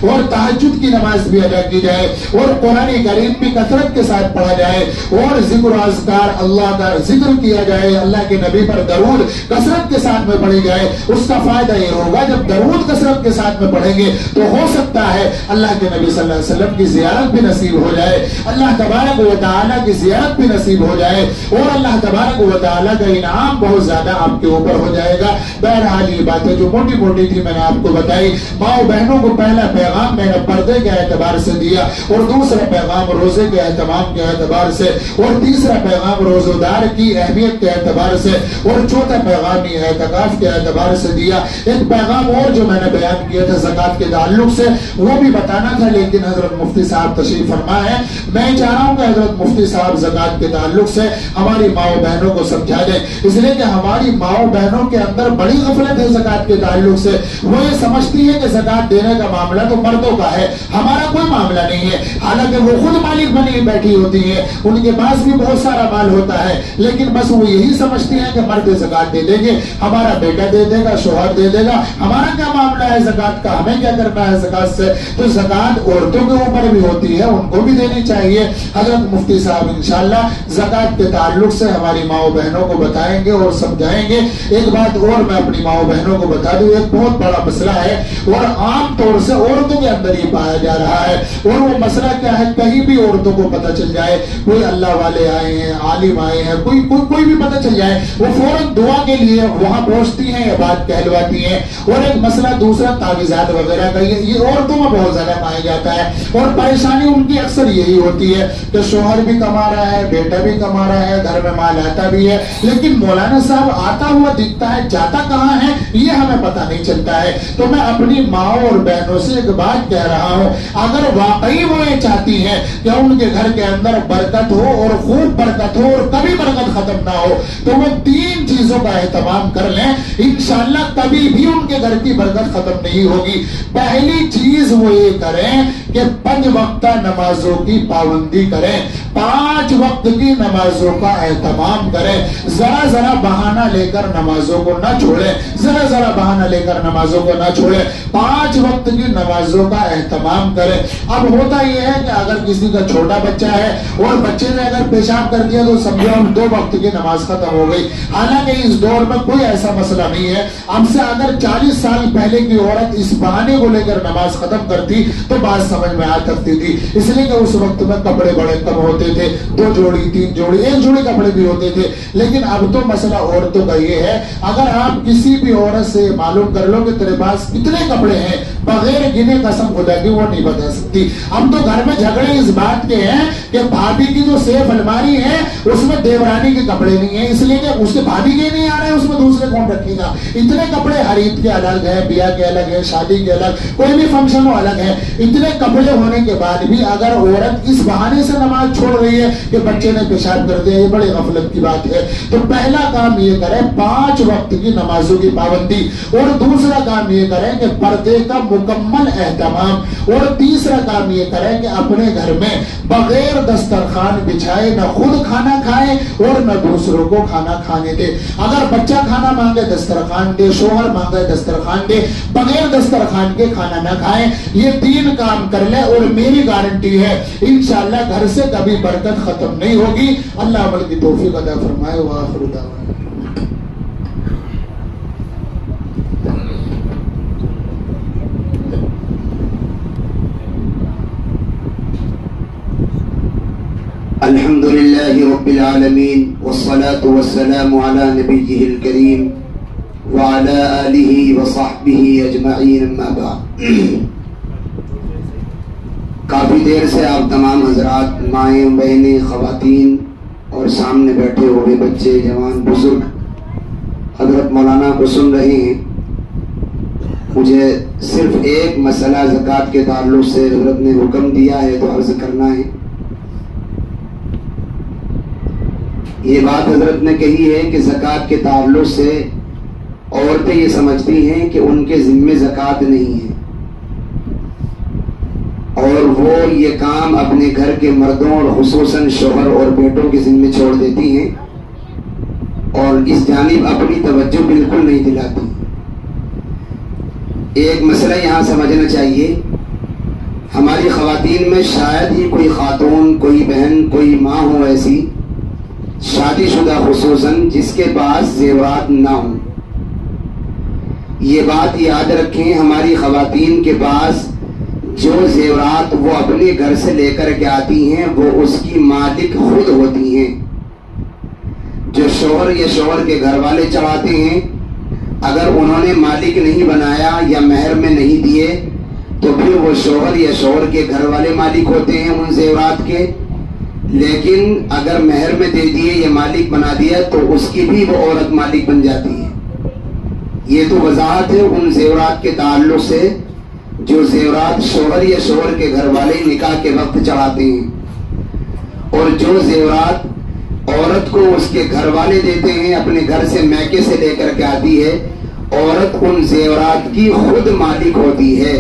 और तहजुद की नमाज़ भी अदा की जाए, और कुरान करीम भी कसरत के साथ पढ़ा जाए, और ज़िक्र आजकार अल्लाह का ज़िक्र किया जाए, अल्लाह के नबी पर दरूद कसरत के साथ में पढ़ी जाए, उसका फ़ायदा ये होगा, जब दरूद कसरत के साथ में पढ़ेंगे तो हो सकता है अल्लाह के नबी सल्लल्लाहु अलैहि वसल्लम की जियारत भी नसीब हो जाए, अल्लाह तबारक व तआला की जियारत भी नसीब हो जाए, और अल्लाह तबारक व तआला का इनाम बहुत ज़्यादा आपके ऊपर हो जाएगा। बहरहाल ये बातें जो मोटी मोटी थी मैंने आपको बताई। माओ बहनों को पहला पैगाम मैंने पर्दे के एतबार से दिया, और दूसरा पैगाम रोज़े के एहतमाम के एतबार से, और तीसरा पैगाम रोजोदार की अहमियत के एतबार से, और चौथा पैगाम एहतकाफ के एतबार से दिया। एक पैगाम और जो मैंने बयान किया था जक़ात के ताल्लुक से, वो भी बताना था, लेकिन हज़रत मुफ्ती साहब तशरीफ़ फरमा है। मैं चाह रहा हूँ कि हज़रत मुफ्ती साहब जक़ात के ताल्लुक से हमारी माओ बहनों को समझा दें। इसलिए कि हमारी माओ बहनों के अंदर बड़ी गफलत है जक़ात के ताल्लुक से। वो ये समझती है कि जक़ात देने का मामला तो मर्दों का है, हमारा कोई मामला नहीं है। हालाँकि वो खुद मालिक बनी बैठी होती है, उनके पास भी बहुत सारा माल होता है, लेकिन बस वो यही समझती है कि मर्द जक़ात दे देंगे, हमारा बेटा दे देगा, शोहर दे देगा, हमारा क्या मामला है जक़ात का, हमें क्या करना है जक़ात से? तो जक़ात औरतों के ऊपर भी होती है उनको भी देनी चाहिए। हज़रत मुफ्ती साहब इंशाला जक़ात के ताल्लुक से हमारी माओ बहनों को बताएँगे और समझाएँगे। एक बात और मैं अपनी माओ बहनों को बता दू एक बहुत बड़ा मसला है और आम तौर से औरतों के अंदर ये पाया जा रहा है। और वो मसला क्या है कहीं भी औरतों को पता चल जाए कोई अल्लाह वाले आए हैं आलिम आए हैं कोई कोई कोई भी पता चल जाए वो फ़ौरन दुआ के लिए वहाँ पहुँचती हैं बात कहलवाती हैं। और एक मसला दूसरा तावीजात वगैरह का ये, ये औरतों में बहुत ज़्यादा पाया जाता है। और परेशानी उनकी अक्सर यही होती है। कि शोहर भी कमा रहा है, बेटा भी कमा रहा है, घर में माल आता भी है, लेकिन मौलाना साहब आता हुआ दिखता है, जाता कहाँ है, ये हमें पता नहीं चलता है। तो मैं अपनी माओ और बहनों से एक बात कह रहा हूँ। अगर वाकई वो ये चाहती है कि उनके घर के अंदर बरकत हो और खूब बरकत हो और कभी बरकत खत्म ना हो तो वो तीन चीज़ों का एहतमाम कर लें इनशाला कभी भी उनके घर की बरकत खत्म नहीं होगी। पहली चीज़ वो ये करें कि पंच वक्ता नमाजों की पाबंदी करें। पाँच वक्त की नमाजों का एहतमाम करें। जरा जरा बहाना लेकर नमाजों को ना छोड़े। जरा जरा बहाना लेकर नमाजों को ना छोड़े। पाँच वक्त की नमाजों का एहतमाम करें। अब होता यह है कि अगर किसी का छोटा बच्चा है और बच्चे ने अगर पेशाब कर दिया तो समझो हम दो वक्त की नमाज़ खत्म हो गई। हालाँकि इस दौर में कोई ऐसा मसला नहीं है। हमसे अगर 40 साल पहले की औरत इस बहाने को लेकर नमाज़ खत्म करती तो बात समझ में आ सकती थी। इसलिए कि उस वक्त में कपड़े बड़े कम होते थे, दो जोड़ी, तीन जोड़ी, एक जोड़ी कपड़े भी होते थे। लेकिन अब तो मसला औरतों का ये है। अगर आप किसी भी औरत से मालूम कर लो कि तेरे पास कितने कपड़े हैं, बगैर गिने कसम खुदा की वो नहीं बता सकती। अब तो घर में झगड़े इस बात के हैं कि भाभी की जो सेफ़ अलमारी है, उसमें देवरानी के कपड़े नहीं है। इसलिए कि उसके भाभी के नहीं आ रहे, उसमें दूसरे कौन रखेगा? इतने कपड़े हरीद के अलग है ब्याह के अलग है, शादी के अलग, कोई भी फ़ंक्शन हो अलग है। इतने कपड़े होने के बाद भी अगर औरत इस बहाने से नमाज़ छोड़ रही है कि बच्चे ने पेशाब कर दिया, ये बड़ी गफलत की बात है। तो पहला काम ये करें, पाँच वक्त की नमाजों की पाबंदी। और दूसरा काम ये करें कि पर्दे का मुकम्मल एहतमाम। और तीसरा काम ये करें कि अपने घर में बगैर दस्तरखान बिछाए न खुद खाना खाए और न दूसरों को खाना खाने दे। अगर बच्चा खाना मांगे, दस्तरखान दे, शोहर मांगे, दस्तरखान दे, बगैर दस्तरखान के खाना ना खाए, ये तीन काम कर ले और मेरी गारंटी है, इंशाल्लाह घर से कभी बरकत खत्म नहीं होगी अल्लाह अमल की तोफीक अदा फरमाए वाह अल्हम्दुलिल्लाह रब्बिल आलमीन वस्सलातु वस्सलामु अला नबिय्यिहिल करीम व अला आलिहि व सहबिहि अजमईन अम्मा बाद काफ़ी देर से आप तमाम हजरात, माएँ, बहनें, ख़वातीन और सामने बैठे हुए बच्चे, जवान, बुज़ुर्ग, हज़रत मौलाना को सुन रहे हैं। मुझे सिर्फ़ एक मसला ज़कात के ताल्लुक से हज़रत ने हुक्म दिया है तो अर्ज़ करना है। ये बात हज़रत ने कही है कि जक़ात के ताल्लुक से औरतें ये समझती हैं कि उनके जिम्मे जक़ात नहीं है। और वो ये काम अपने घर के मर्दों और खसूस शोहर और बेटों के जिम्मे छोड़ देती हैं और इस जानब अपनी तवज्जो बिल्कुल नहीं दिलाती। एक मसला यहाँ समझना चाहिए, हमारी खातन में शायद ही कोई खातून, कोई बहन, कोई माँ हो ऐसी शादीशुदा खसूस जिसके पास जेवरात ना हो। ये बात याद रखें, हमारी खातन के पास जो जेवरात वो अपने घर से लेकर के आती हैं, वो उसकी मालिक खुद होती हैं। जो शोहर या शोहर के घर वाले चढ़ाते हैं, अगर उन्होंने मालिक नहीं बनाया या महर में नहीं दिए तो फिर वो शोहर या शोहर के घर वाले मालिक होते हैं उन जेवरात के। लेकिन अगर मेहर में दे दिए या मालिक बना दिया तो उसकी भी वो औरत मालिक बन जाती है। ये तो वजाहत है उन जेवरात के ताल्लुक से जो जेवरात शोहर या शोहर के घर वाले निकाह के वक्त चढ़ाते हैं। और जो जेवरात औरत को उसके घर वाले देते हैं, अपने घर से मैके से लेकर के आती है, औरत उन जेवरात की खुद मालिक होती है।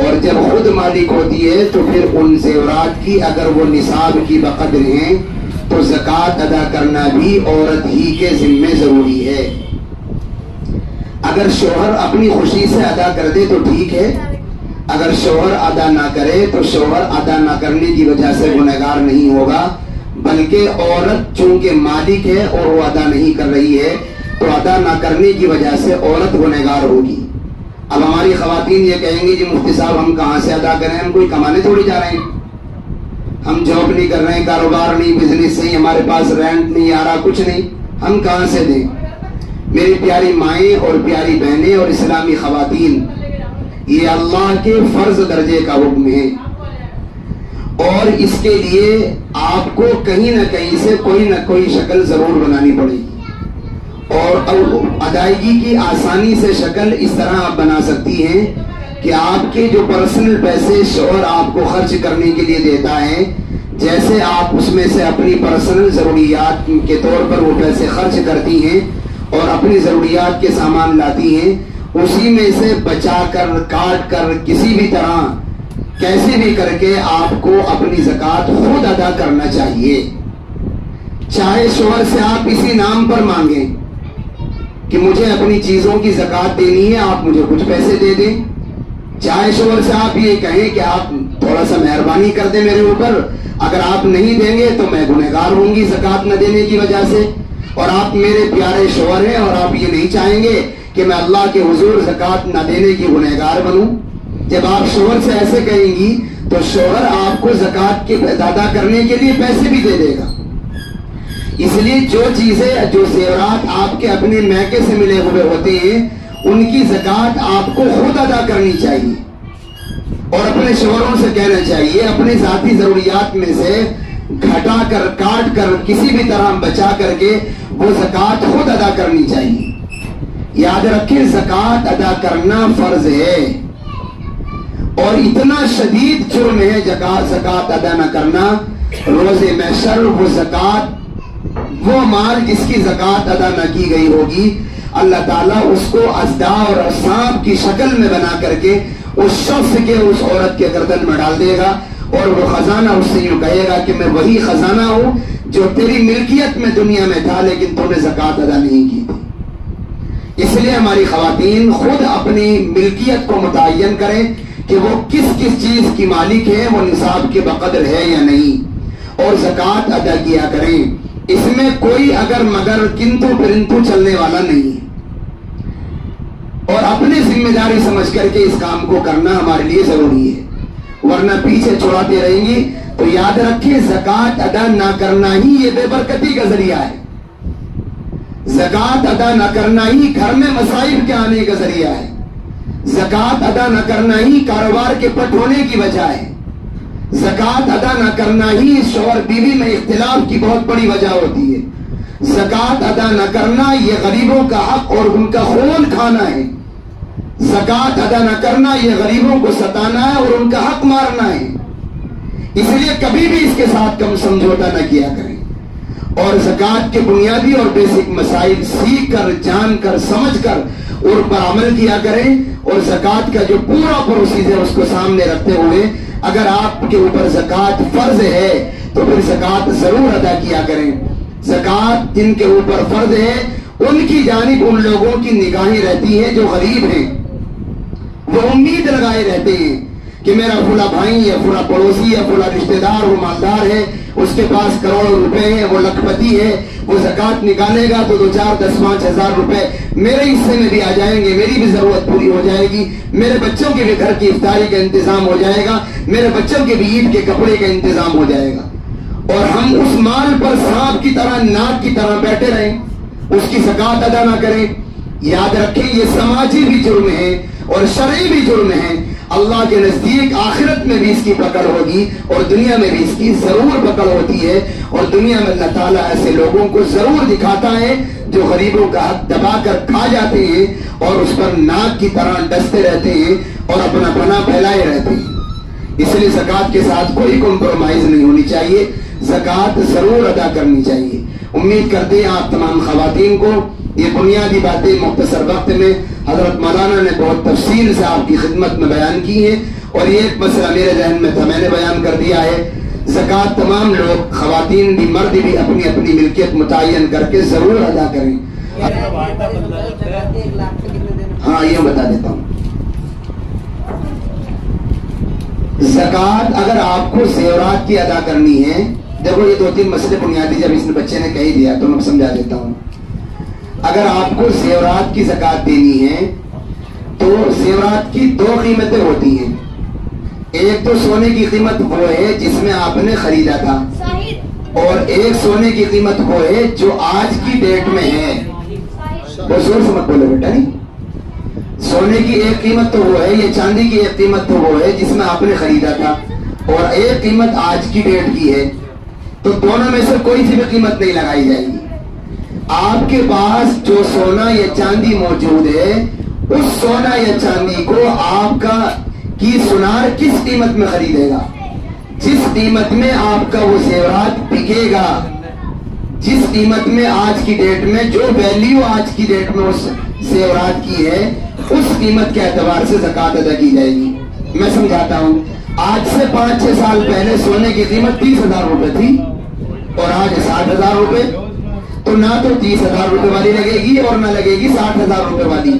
और जब खुद मालिक होती है तो फिर उन जेवरात की अगर वो निसाब की बकदर हैं तो जक़ात अदा करना भी औरत ही के जिम्मे ज़रूरी है। अगर शोहर अपनी खुशी से अदा कर दे तो ठीक है। अगर शोहर अदा ना करे तो शोहर अदा ना करने की वजह से गुनहगार नहीं होगा। बल्कि औरत चूँकि मालिक है और वो अदा नहीं कर रही है तो अदा ना करने की वजह से औरत गुनहगार होगी। अब हमारी खातन ये कहेंगी कि मुफ्ती साहब, हम कहाँ से अदा करें? हम कोई कमाने थोड़ी जा रहे हैं। हम जॉब नहीं कर रहे हैं, कारोबार नहीं बिज़नेस नहीं, हमारे पास रेंट नहीं आ रहा कुछ नहीं। हम कहाँ से दें? मेरी प्यारी माएँ और प्यारी बहनें और इस्लामी खातन ये अल्लाह के फ़र्ज़ दर्जे का हुक्म है। और इसके लिए आपको कहीं ना कहीं से कोई ना कोई शक्ल ज़रूर बनानी पड़ेगी। और अदायगी की आसानी से शक्ल इस तरह आप बना सकती हैं कि आपके जो पर्सनल पैसे शोहर आपको खर्च करने के लिए देता है, जैसे आप उसमें से अपनी पर्सनल ज़रूरियात के तौर पर वो पैसे खर्च करती हैं और अपनी ज़रूरियात के सामान लाती हैं, उसी में से बचा कर काट कर किसी भी तरह, कैसे भी करके आपको अपनी जक़ात खुद अदा करना चाहिए। चाहे शोहर से आप इसी नाम पर मांगे कि मुझे अपनी चीज़ों की जक़ात देनी है, आप मुझे कुछ पैसे दे दें। चाहे शोहर से आप ये कहें कि आप थोड़ा सा मेहरबानी कर दें मेरे ऊपर, अगर आप नहीं देंगे तो मैं गुनहगार होंगी जक़ात न देने की वजह से। और आप मेरे प्यारे शोहर हैं और आप ये नहीं चाहेंगे कि मैं अल्लाह के हुजूर जक़ात न देने की गुनहगार बनूं। जब आप शोहर से ऐसे कहेंगी तो शोहर आपको जक़ात के अदा करने के लिए पैसे भी दे देगा। इसलिए जो चीज़ें, जो जेवरात आपके अपने मैके से मिले हुए होते हैं, उनकी जक़ात आपको खुद अदा करनी चाहिए। और अपने शोहरों से कहना चाहिए, अपनी जाती जरूरियात में से घटा कर, काट कर, किसी भी तरह बचा करके वो जक़ात खुद अदा करनी चाहिए। याद रखें, जक़ात अदा करना फ़र्ज़ है। और इतना शदीद जुर्म है जक़ात जक़ात अदा न करना। रोज़े मैशर, वो जक़ात, वो माल जिसकी जक़ात अदा न की गई होगी, अल्लाह ताला उसको अजदा और सांप की शक्ल में बना करके उस शख्स के, उस औरत के गर्दन में डाल देगा। और वो खजाना उससे यूँ कहेगा कि मैं वही खजाना हूँ जो तेरी मिल्कियत में दुनिया में था, लेकिन तूने जक़ात अदा नहीं की थी। इसलिए हमारी खातन खुद अपनी मिल्कियत को मुतन करें कि वो किस किस चीज़ की मालिक है, वो निसाब के बकदर है या नहीं, और जक़ात अदा किया करें। इसमें कोई अगर मगर किंतु परिंतु चलने वाला नहीं है। और अपनी ज़िम्मेदारी समझ करके इस काम को करना हमारे लिए ज़रूरी है, वरना पीछे छोड़ाते रहेंगी। तो याद रखिए, जक़ात अदा ना करना ही ये बेबरकती का ज़रिया है। जक़ात अदा न करना ही घर में मसाइब के आने का ज़रिया है। जक़ात अदा न करना ही कारोबार के पट होने की वजह है। जक़ात अदा न करना ही शोहर बीवी में इख्तलाफ की बहुत बड़ी वजह होती है। जक़ात अदा न करना यह गरीबों का हक और उनका खून खाना है। जक़ात अदा न करना यह गरीबों को सताना है और उनका हक मारना है। इसलिए कभी भी इसके साथ कम समझौता न किया करें। और जक़ात के बुनियादी और बेसिक मसाइल सीख कर जान कर समझ कर उन पर अमल किया करें और जक़ात का जो पूरा प्रोसीजर उसको सामने रखते हुए अगर आपके ऊपर जक़ात फ़र्ज़ है तो फिर जक़ात ज़रूर अदा किया करें। जक़ात जिनके ऊपर फ़र्ज़ है, उनकी जानब उन लोगों की निगाहें रहती है जो गरीब हैं। वो उम्मीद लगाए रहते हैं कि मेरा फुला भाई या फुला पड़ोसी या फुला रिश्तेदार, वो मालदार है, उसके पास करोड़ों रुपए है, वो लखपति है, वो जक़ात निकालेगा तो दो चार, दस, पाँच हज़ार रुपए मेरे हिस्से में भी आ जाएँगे, मेरी भी ज़रूरत पूरी हो जाएगी, मेरे बच्चों के भी घर की इफ्तारी का इंतज़ाम हो जाएगा, मेरे बच्चों के भी ईद के कपड़े का इंतज़ाम हो जाएगा। और हम उस माल पर सांप की तरह, नाक की तरह बैठे रहें, उसकी जक़ात अदा ना करें। याद रखें, ये समाजी भी जुर्म है और शरय भी जुर्म है अल्लाह के नज़दीक आखिरत में भी इसकी पकड़ होगी और दुनिया में भी इसकी ज़रूर पकड़ होती है और दुनिया में अल्लाह ताला ऐसे लोगों को ज़रूर दिखाता है जो गरीबों का हक दबा कर खा जाते हैं और उस पर नाक की तरह डसते रहते हैं और अपना पना फैलाए रहते हैं। इसलिए जक़ात के साथ कोई कॉम्प्रोमाइज नहीं होनी चाहिए। जक़ात ज़रूर अदा करनी चाहिए। उम्मीद करते हैं आप तमाम खातन को ये बुनियादी बातें मुख्तसर वक्त में हज़रत मौलाना ने बहुत तफसील से आपकी खिदमत में बयान की है और ये एक मसला मेरे जहन में था, मैंने बयान कर दिया है। जक़ात तमाम लोग खातन भी, मर्द भी अपनी अपनी मिल्कियत मुतन करके ज़रूर अदा करें। हाँ ये बता देता हूँ। जक़ात अगर आपको जेवरात की अदा करनी है, देखो ये दो तीन मसले बुनियादी, जब इसने बच्चे ने कही दिया तो मैं समझा देता हूँ। अगर आपको जेवरात की जक़ात देनी है तो सेवरात की दो कीमतें होती हैं। एक तो सोने की कीमत वो है जिसमें आपने खरीदा था, और एक सोने की कीमत वो है जो आज की डेट में है। वो ज़ोर से मत बोलो बेटा, नहीं? सोने की एक कीमत तो वो है, ये चांदी की एक कीमत तो वो है जिसमें आपने खरीदा था, और एक कीमत आज की डेट की है। तो दोनों में से कोई सी भी कीमत नहीं लगाई जाएगी। आपके पास जो सोना या चांदी मौजूद है, उस सोना या चांदी को आपका की सुनार किस कीमत में खरीदेगा? जिस कीमत में आपका वो जेवरात बिकेगा, जिस कीमत में आज की डेट में जो वैल्यू आज की डेट में उस जेवरात की है, उस कीमत के एतबार से जक़ात अदा की जाएगी। मैं समझाता हूँ, आज से पाँच छह साल पहले सोने की कीमत तीस हज़ार रुपए थी और आज साठ हज़ार रुपए। तो ना तो तीस हज़ार रुपए वाली लगेगी और ना लगेगी साठ हज़ार रुपए वाली।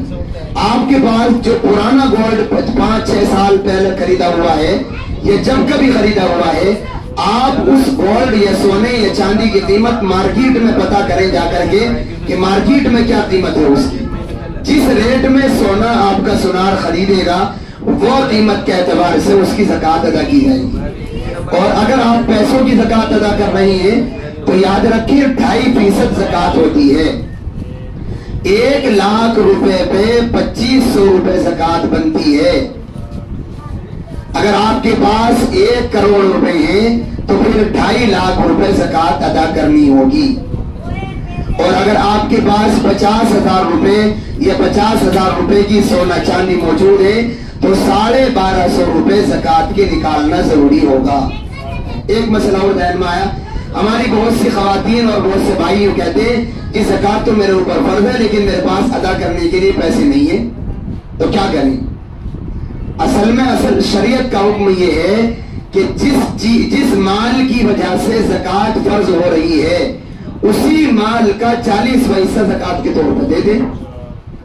आपके पास जो पुराना गोल्ड पाँच, छह साल पहले खरीदा हुआ है, या जब कभी खरीदा हुआ है, आप उस गोल्ड या सोने या चांदी की कीमत मार्केट में पता करें जाकर के कि मार्केट में क्या कीमत है उसकी। जिस रेट में सोना आपका सुनार खरीदेगा, वो कीमत के एतबार से उसकी जक़ात अदा की जाएगी। और अगर आप पैसों की जक़ात अदा कर रहे हैं तो याद रखिए, ढाई फ़ीसद जक़ात होती है। एक लाख रुपए पे पच्चीस सौ रुपए जक़ात बनती है। अगर आपके पास एक करोड़ रुपए हैं तो फिर ढाई लाख रुपए जक़ात अदा करनी होगी। और अगर आपके पास पचास हज़ार रुपए या पचास हज़ार रुपए की सोना चांदी मौजूद है तो साढ़े बारह सौ रुपए जक़ात के निकालना ज़रूरी होगा। एक मसला और ध्यान में आया हमारी बहुत सी खातन और बहुत से भाई कहते हैं कि जक़ात तो मेरे ऊपर फ़र्ज़ है, लेकिन मेरे पास अदा करने के लिए पैसे नहीं है। तो क्या करें? असल में असल शरीयत का हुक्म ये है कि जिस चीज़ जिस माल की वजह से जक़ात फ़र्ज़ हो रही है, उसी माल का 40 फ़ीसद जक़ात के तौर पर दे दे।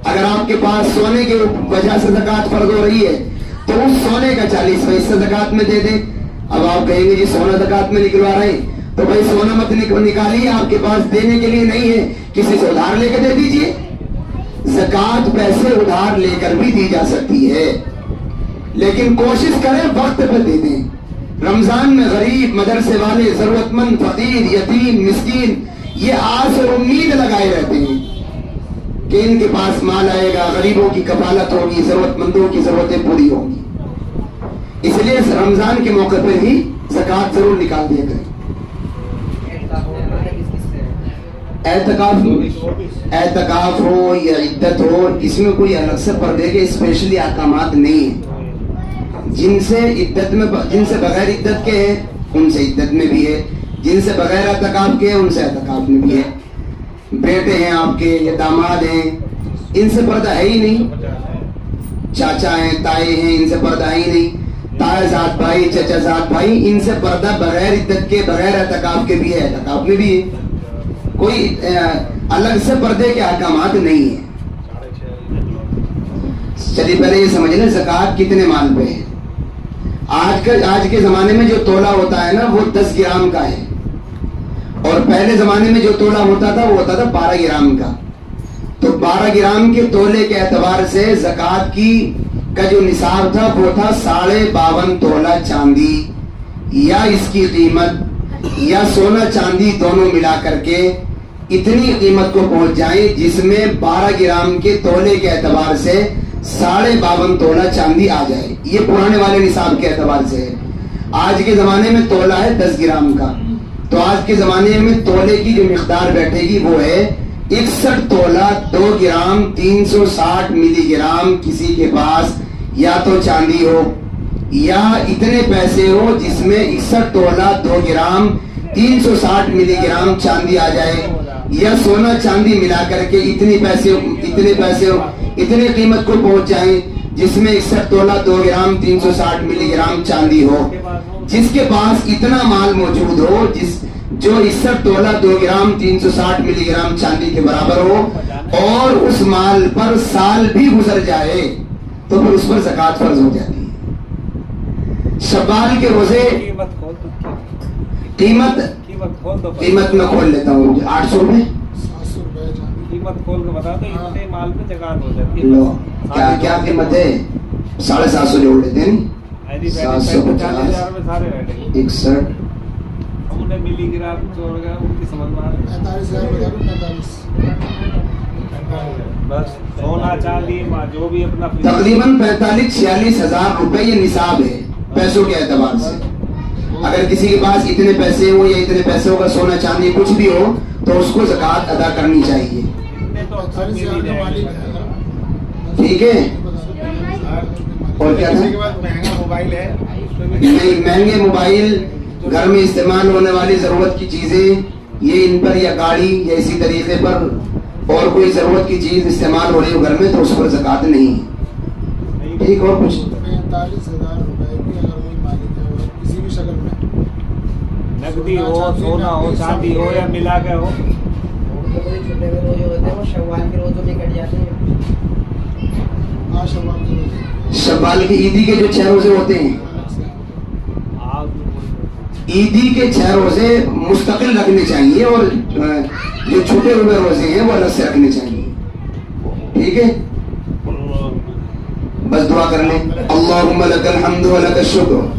अगर आपके पास सोने की वजह से जक़ात फ़र्ज़ हो रही है तो उस सोने का 40 फ़ीसद जक़ात में दे दे। अब आप कहेंगे, जी, सोना जक़ात में निकलवा रहे हैं। तो भाई सोना मत निकालिए, आपके पास देने के लिए नहीं है। किसी से उधार लेकर दे दीजिए। जक़ात पैसे उधार लेकर भी दी जा सकती है। लेकिन कोशिश करें वक्त पर दे दें। रमज़ान में गरीब, मदरसे वाले, जरूरतमंद, फकीर, यतीम, मिस्कीन, ये आस और उम्मीद लगाए रहते हैं कि इनके पास माल आएगा, गरीबों की कफालत होगी, जरूरतमंदों की जरूरतें पूरी होंगी। इसलिए रमज़ान के मौके पर ही जक़ात ज़रूर निकाल दिया करें। एतकाफ एतकाफ हो या इद्दत हो इसमें कोई अलग से पर्दे के स्पेशली अहकाम नहीं है। जिनसे इद्दत में जिनसे बगैर इद्दत के हैं उनसे इद्दत में भी है। जिनसे बगैर एतकाफ के हैं उनसे एतकाफ में भी है। बेटे हैं आपके या दामाद हैं इनसे पर्दा है ही नहीं। चाचा हैं ताए हैं इनसे पर्दा है ही नहीं। ताए जात भाई चचा जात भाई इनसे पर्दा बगैर इद्दत के बगैर एतकाफ के भी है एतकाफ में भी है। कोई अलग से पर्दे के अहकाम नहीं है। चलिए, पहले ये समझ लें जक़ात कितने माल पे है। आज आज के जमाने में जो तोला होता है ना, वो दस ग्राम का है। और पहले जमाने में जो तोला होता था, वो होता था बारह ग्राम का। तो बारह ग्राम के तोले के एतबार से जक़ात की, का जो निसाब था, वो था साढ़े बावन तोला चांदी, या इसकी कीमत, या सोना चांदी दोनों मिला करके इतनी कीमत को पहुँच जाए जिसमें 12 ग्राम के तोले के एतबार से साढ़े बावन तोला चांदी आ जाए। ये पुराने वाले निसाब के एतबार से है। आज के जमाने में तोला है 10 ग्राम का। तो आज के जमाने में तोले की जो मकदार बैठेगी वो है इकसठ तोला, दो ग्राम 360 मिलीग्राम किसी के पास, या तो चांदी हो, या इतने पैसे हो जिसमें इकसठ तोला, दो ग्राम 360 मिलीग्राम चांदी आ जाए। या सोना चांदी मिला करके इतनी पैसे, इतने पैसे इतने कीमत को पहुँच जाए, जिसमें इकसठ तोला दो ग्राम 360 मिलीग्राम चांदी हो। जिसके पास इतना माल मौजूद हो, जिस, जो इकसठ तोला दो ग्राम 360 मिलीग्राम चांदी के बराबर हो, और उस माल पर साल भी गुजर जाए तो फिर उस पर जक़ात फ़र्ज़ हो जाती है। शब्बाल के रोज़े कीमत? कीमत में खोल लेता हूँ आठ सौ रुपए कीमत खोल के बता दो इतने माल पे जकात हो जाती है। लो क्या क्या कीमत है? साढ़े सात सौ जोड़ लेते हैं। सात सौ चालीस पचास। हज़ार में सारे बैठे इकसठ। उन्हें मिलीग्राम जोड़ गया उनकी समझ में आ रही है। दो बस सोना चांदी जो भी अपना तकरीबन पैंतालीस छियालीस हज़ार रुपए ये निसाब है पैसों के एतबार से। अगर किसी के पास इतने पैसे हो या इतने पैसों का सोना चांदी कुछ भी हो तो उसको जक़ात अदा करनी चाहिए। ठीक है? और क्या था? नहीं, महँगे मोबाइल घर में इस्तेमाल होने वाली ज़रूरत की चीज़ें, ये इन पर या गाड़ी या इसी तरीके पर और कोई ज़रूरत की चीज़ इस्तेमाल हो रही हो घर में तो उस पर जक़ात नहीं है। ठीक, और कुछ? पैंतालीस हज़ार रुपए की अगर कोई मालिक है वो किसी भी शक्ल में नकदी हो, सोना हो चांदी हो या मिला के हो। शवाल के ईदी के जो छह रोज़े होते हैं, ईदी के छह रोज़े मुस्तकिल रखने चाहिए और जो छोटे रुपए रोज़े हैं वो अलग से रखने चाहिए। ठीक है? बस दुआ कर लें। अल्लाहुम्मा लकल हम्दु लकल शुक्र।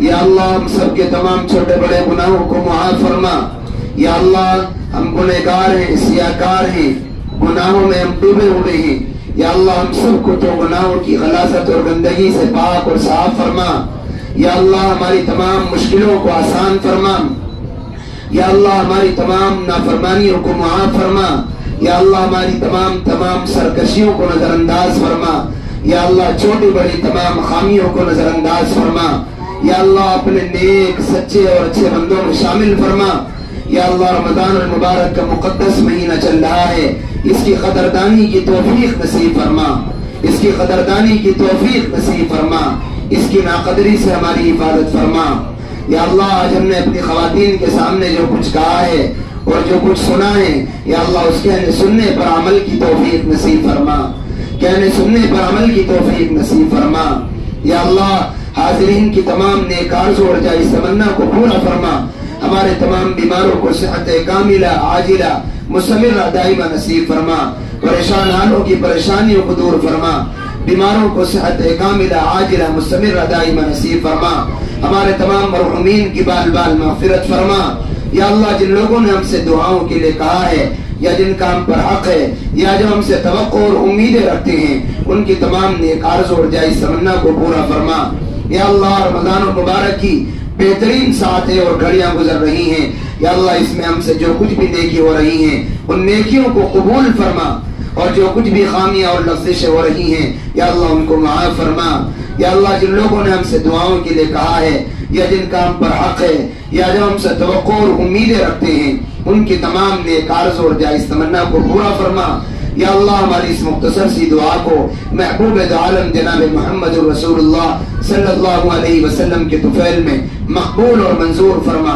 या अल्लाह हम सब के तमाम छोटे बड़े गुनाहों को मुआफ फरमा या अल्लाह हम गुनहगार हैं सियाकार हैं गुनाहों में हम डूबे हुए हैं या अल्लाह, हम सबको तो गुनाहों की गलासत और गंदगी से पाक और साफ़ फरमा। या अल्लाह, हमारी तमाम मुश्किलों को आसान फरमा। या अल्लाह, हमारी तमाम नाफरमानियों को मुआफ फरमा। या अल्लाह, हमारी तमाम तमाम सरकशियों को नजरअंदाज फरमा। या अल्लाह, छोटी बड़ी तमाम खामियों को नजरअंदाज फरमा। या अल्लाह, अपने नेक, सच्चे और अच्छे बंदों में शामिल फरमा। या अल्लाह, रमज़ान और मुबारक का मुकद्दस महीना चल रहा है। इसकी कदरदानी की तौफीक नसीब फरमा। इसकी कदरदानी की तौफीक नसीब फरमा। इसकी नाकदरी से हमारी हिफाजत फरमा। या अल्लाह, आज हमने अपनी खातन के सामने जो कुछ कहा है और जो कुछ सुना है, या अल्लाह, उसके सुनने पर अमल की तौफीक नसीब फरमा। कहने सुनने पर अमल की तौफीक नसीब फरमा। या अल्लाह, हाजरीन की तमाम नेकार और जाए तमन्ना को पूरा फरमा। हमारे तमाम बीमारों को सेहत कामिला, आजिला मुसमिर दाइमा नसीब फरमा, परेशान हालों की परेशानियों को दूर फरमा, बीमारों को सेहत कामिला, आजिला मुसमिर दाइमा नसीब फरमा, हमारे तमाम मरहुमीन की बाल बाल माफिरत फरमा। या अल्लाह, जिन लोगों ने हमसे दुआओं के लिए कहा है, या जिनका हम पर हक है, या जो हमसे तवक्को और उम्मीदें रखते हैं, उनकी तमाम नेक आर्ज और जायज़ तमन्ना को पूरा फरमा। या अल्लाह, रमज़ान मुबारक की बेहतरीन साथें और घड़ियाँ गुजर रही हैं। या अल्लाह इसमें हमसे जो कुछ भी नेकी हो रही हैं, उन नेकियों को कबूल फरमा और जो कुछ भी खामियाँ और लफ्जिशें हो रही हैं, या अल्लाह उनको माफ़ फरमा। या अल्लाह जिन लोगों ने हमसे दुआओं के लिए कहा है, या जिनका हम पर हक है, या जो हमसे और उम्मीदें रखते हैं, उनकी तमाम नेक और जायज़ तमन्ना को पूरा फरमा। या अल्लाह हमारी इस मुख्तसर सी दुआ को महबूब आलम जनाब मोहम्मद सल्लल्लाहु अलैहि वसल्लम के तुफैल में मकबूल और मंजूर फरमा।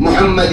मुहम्मद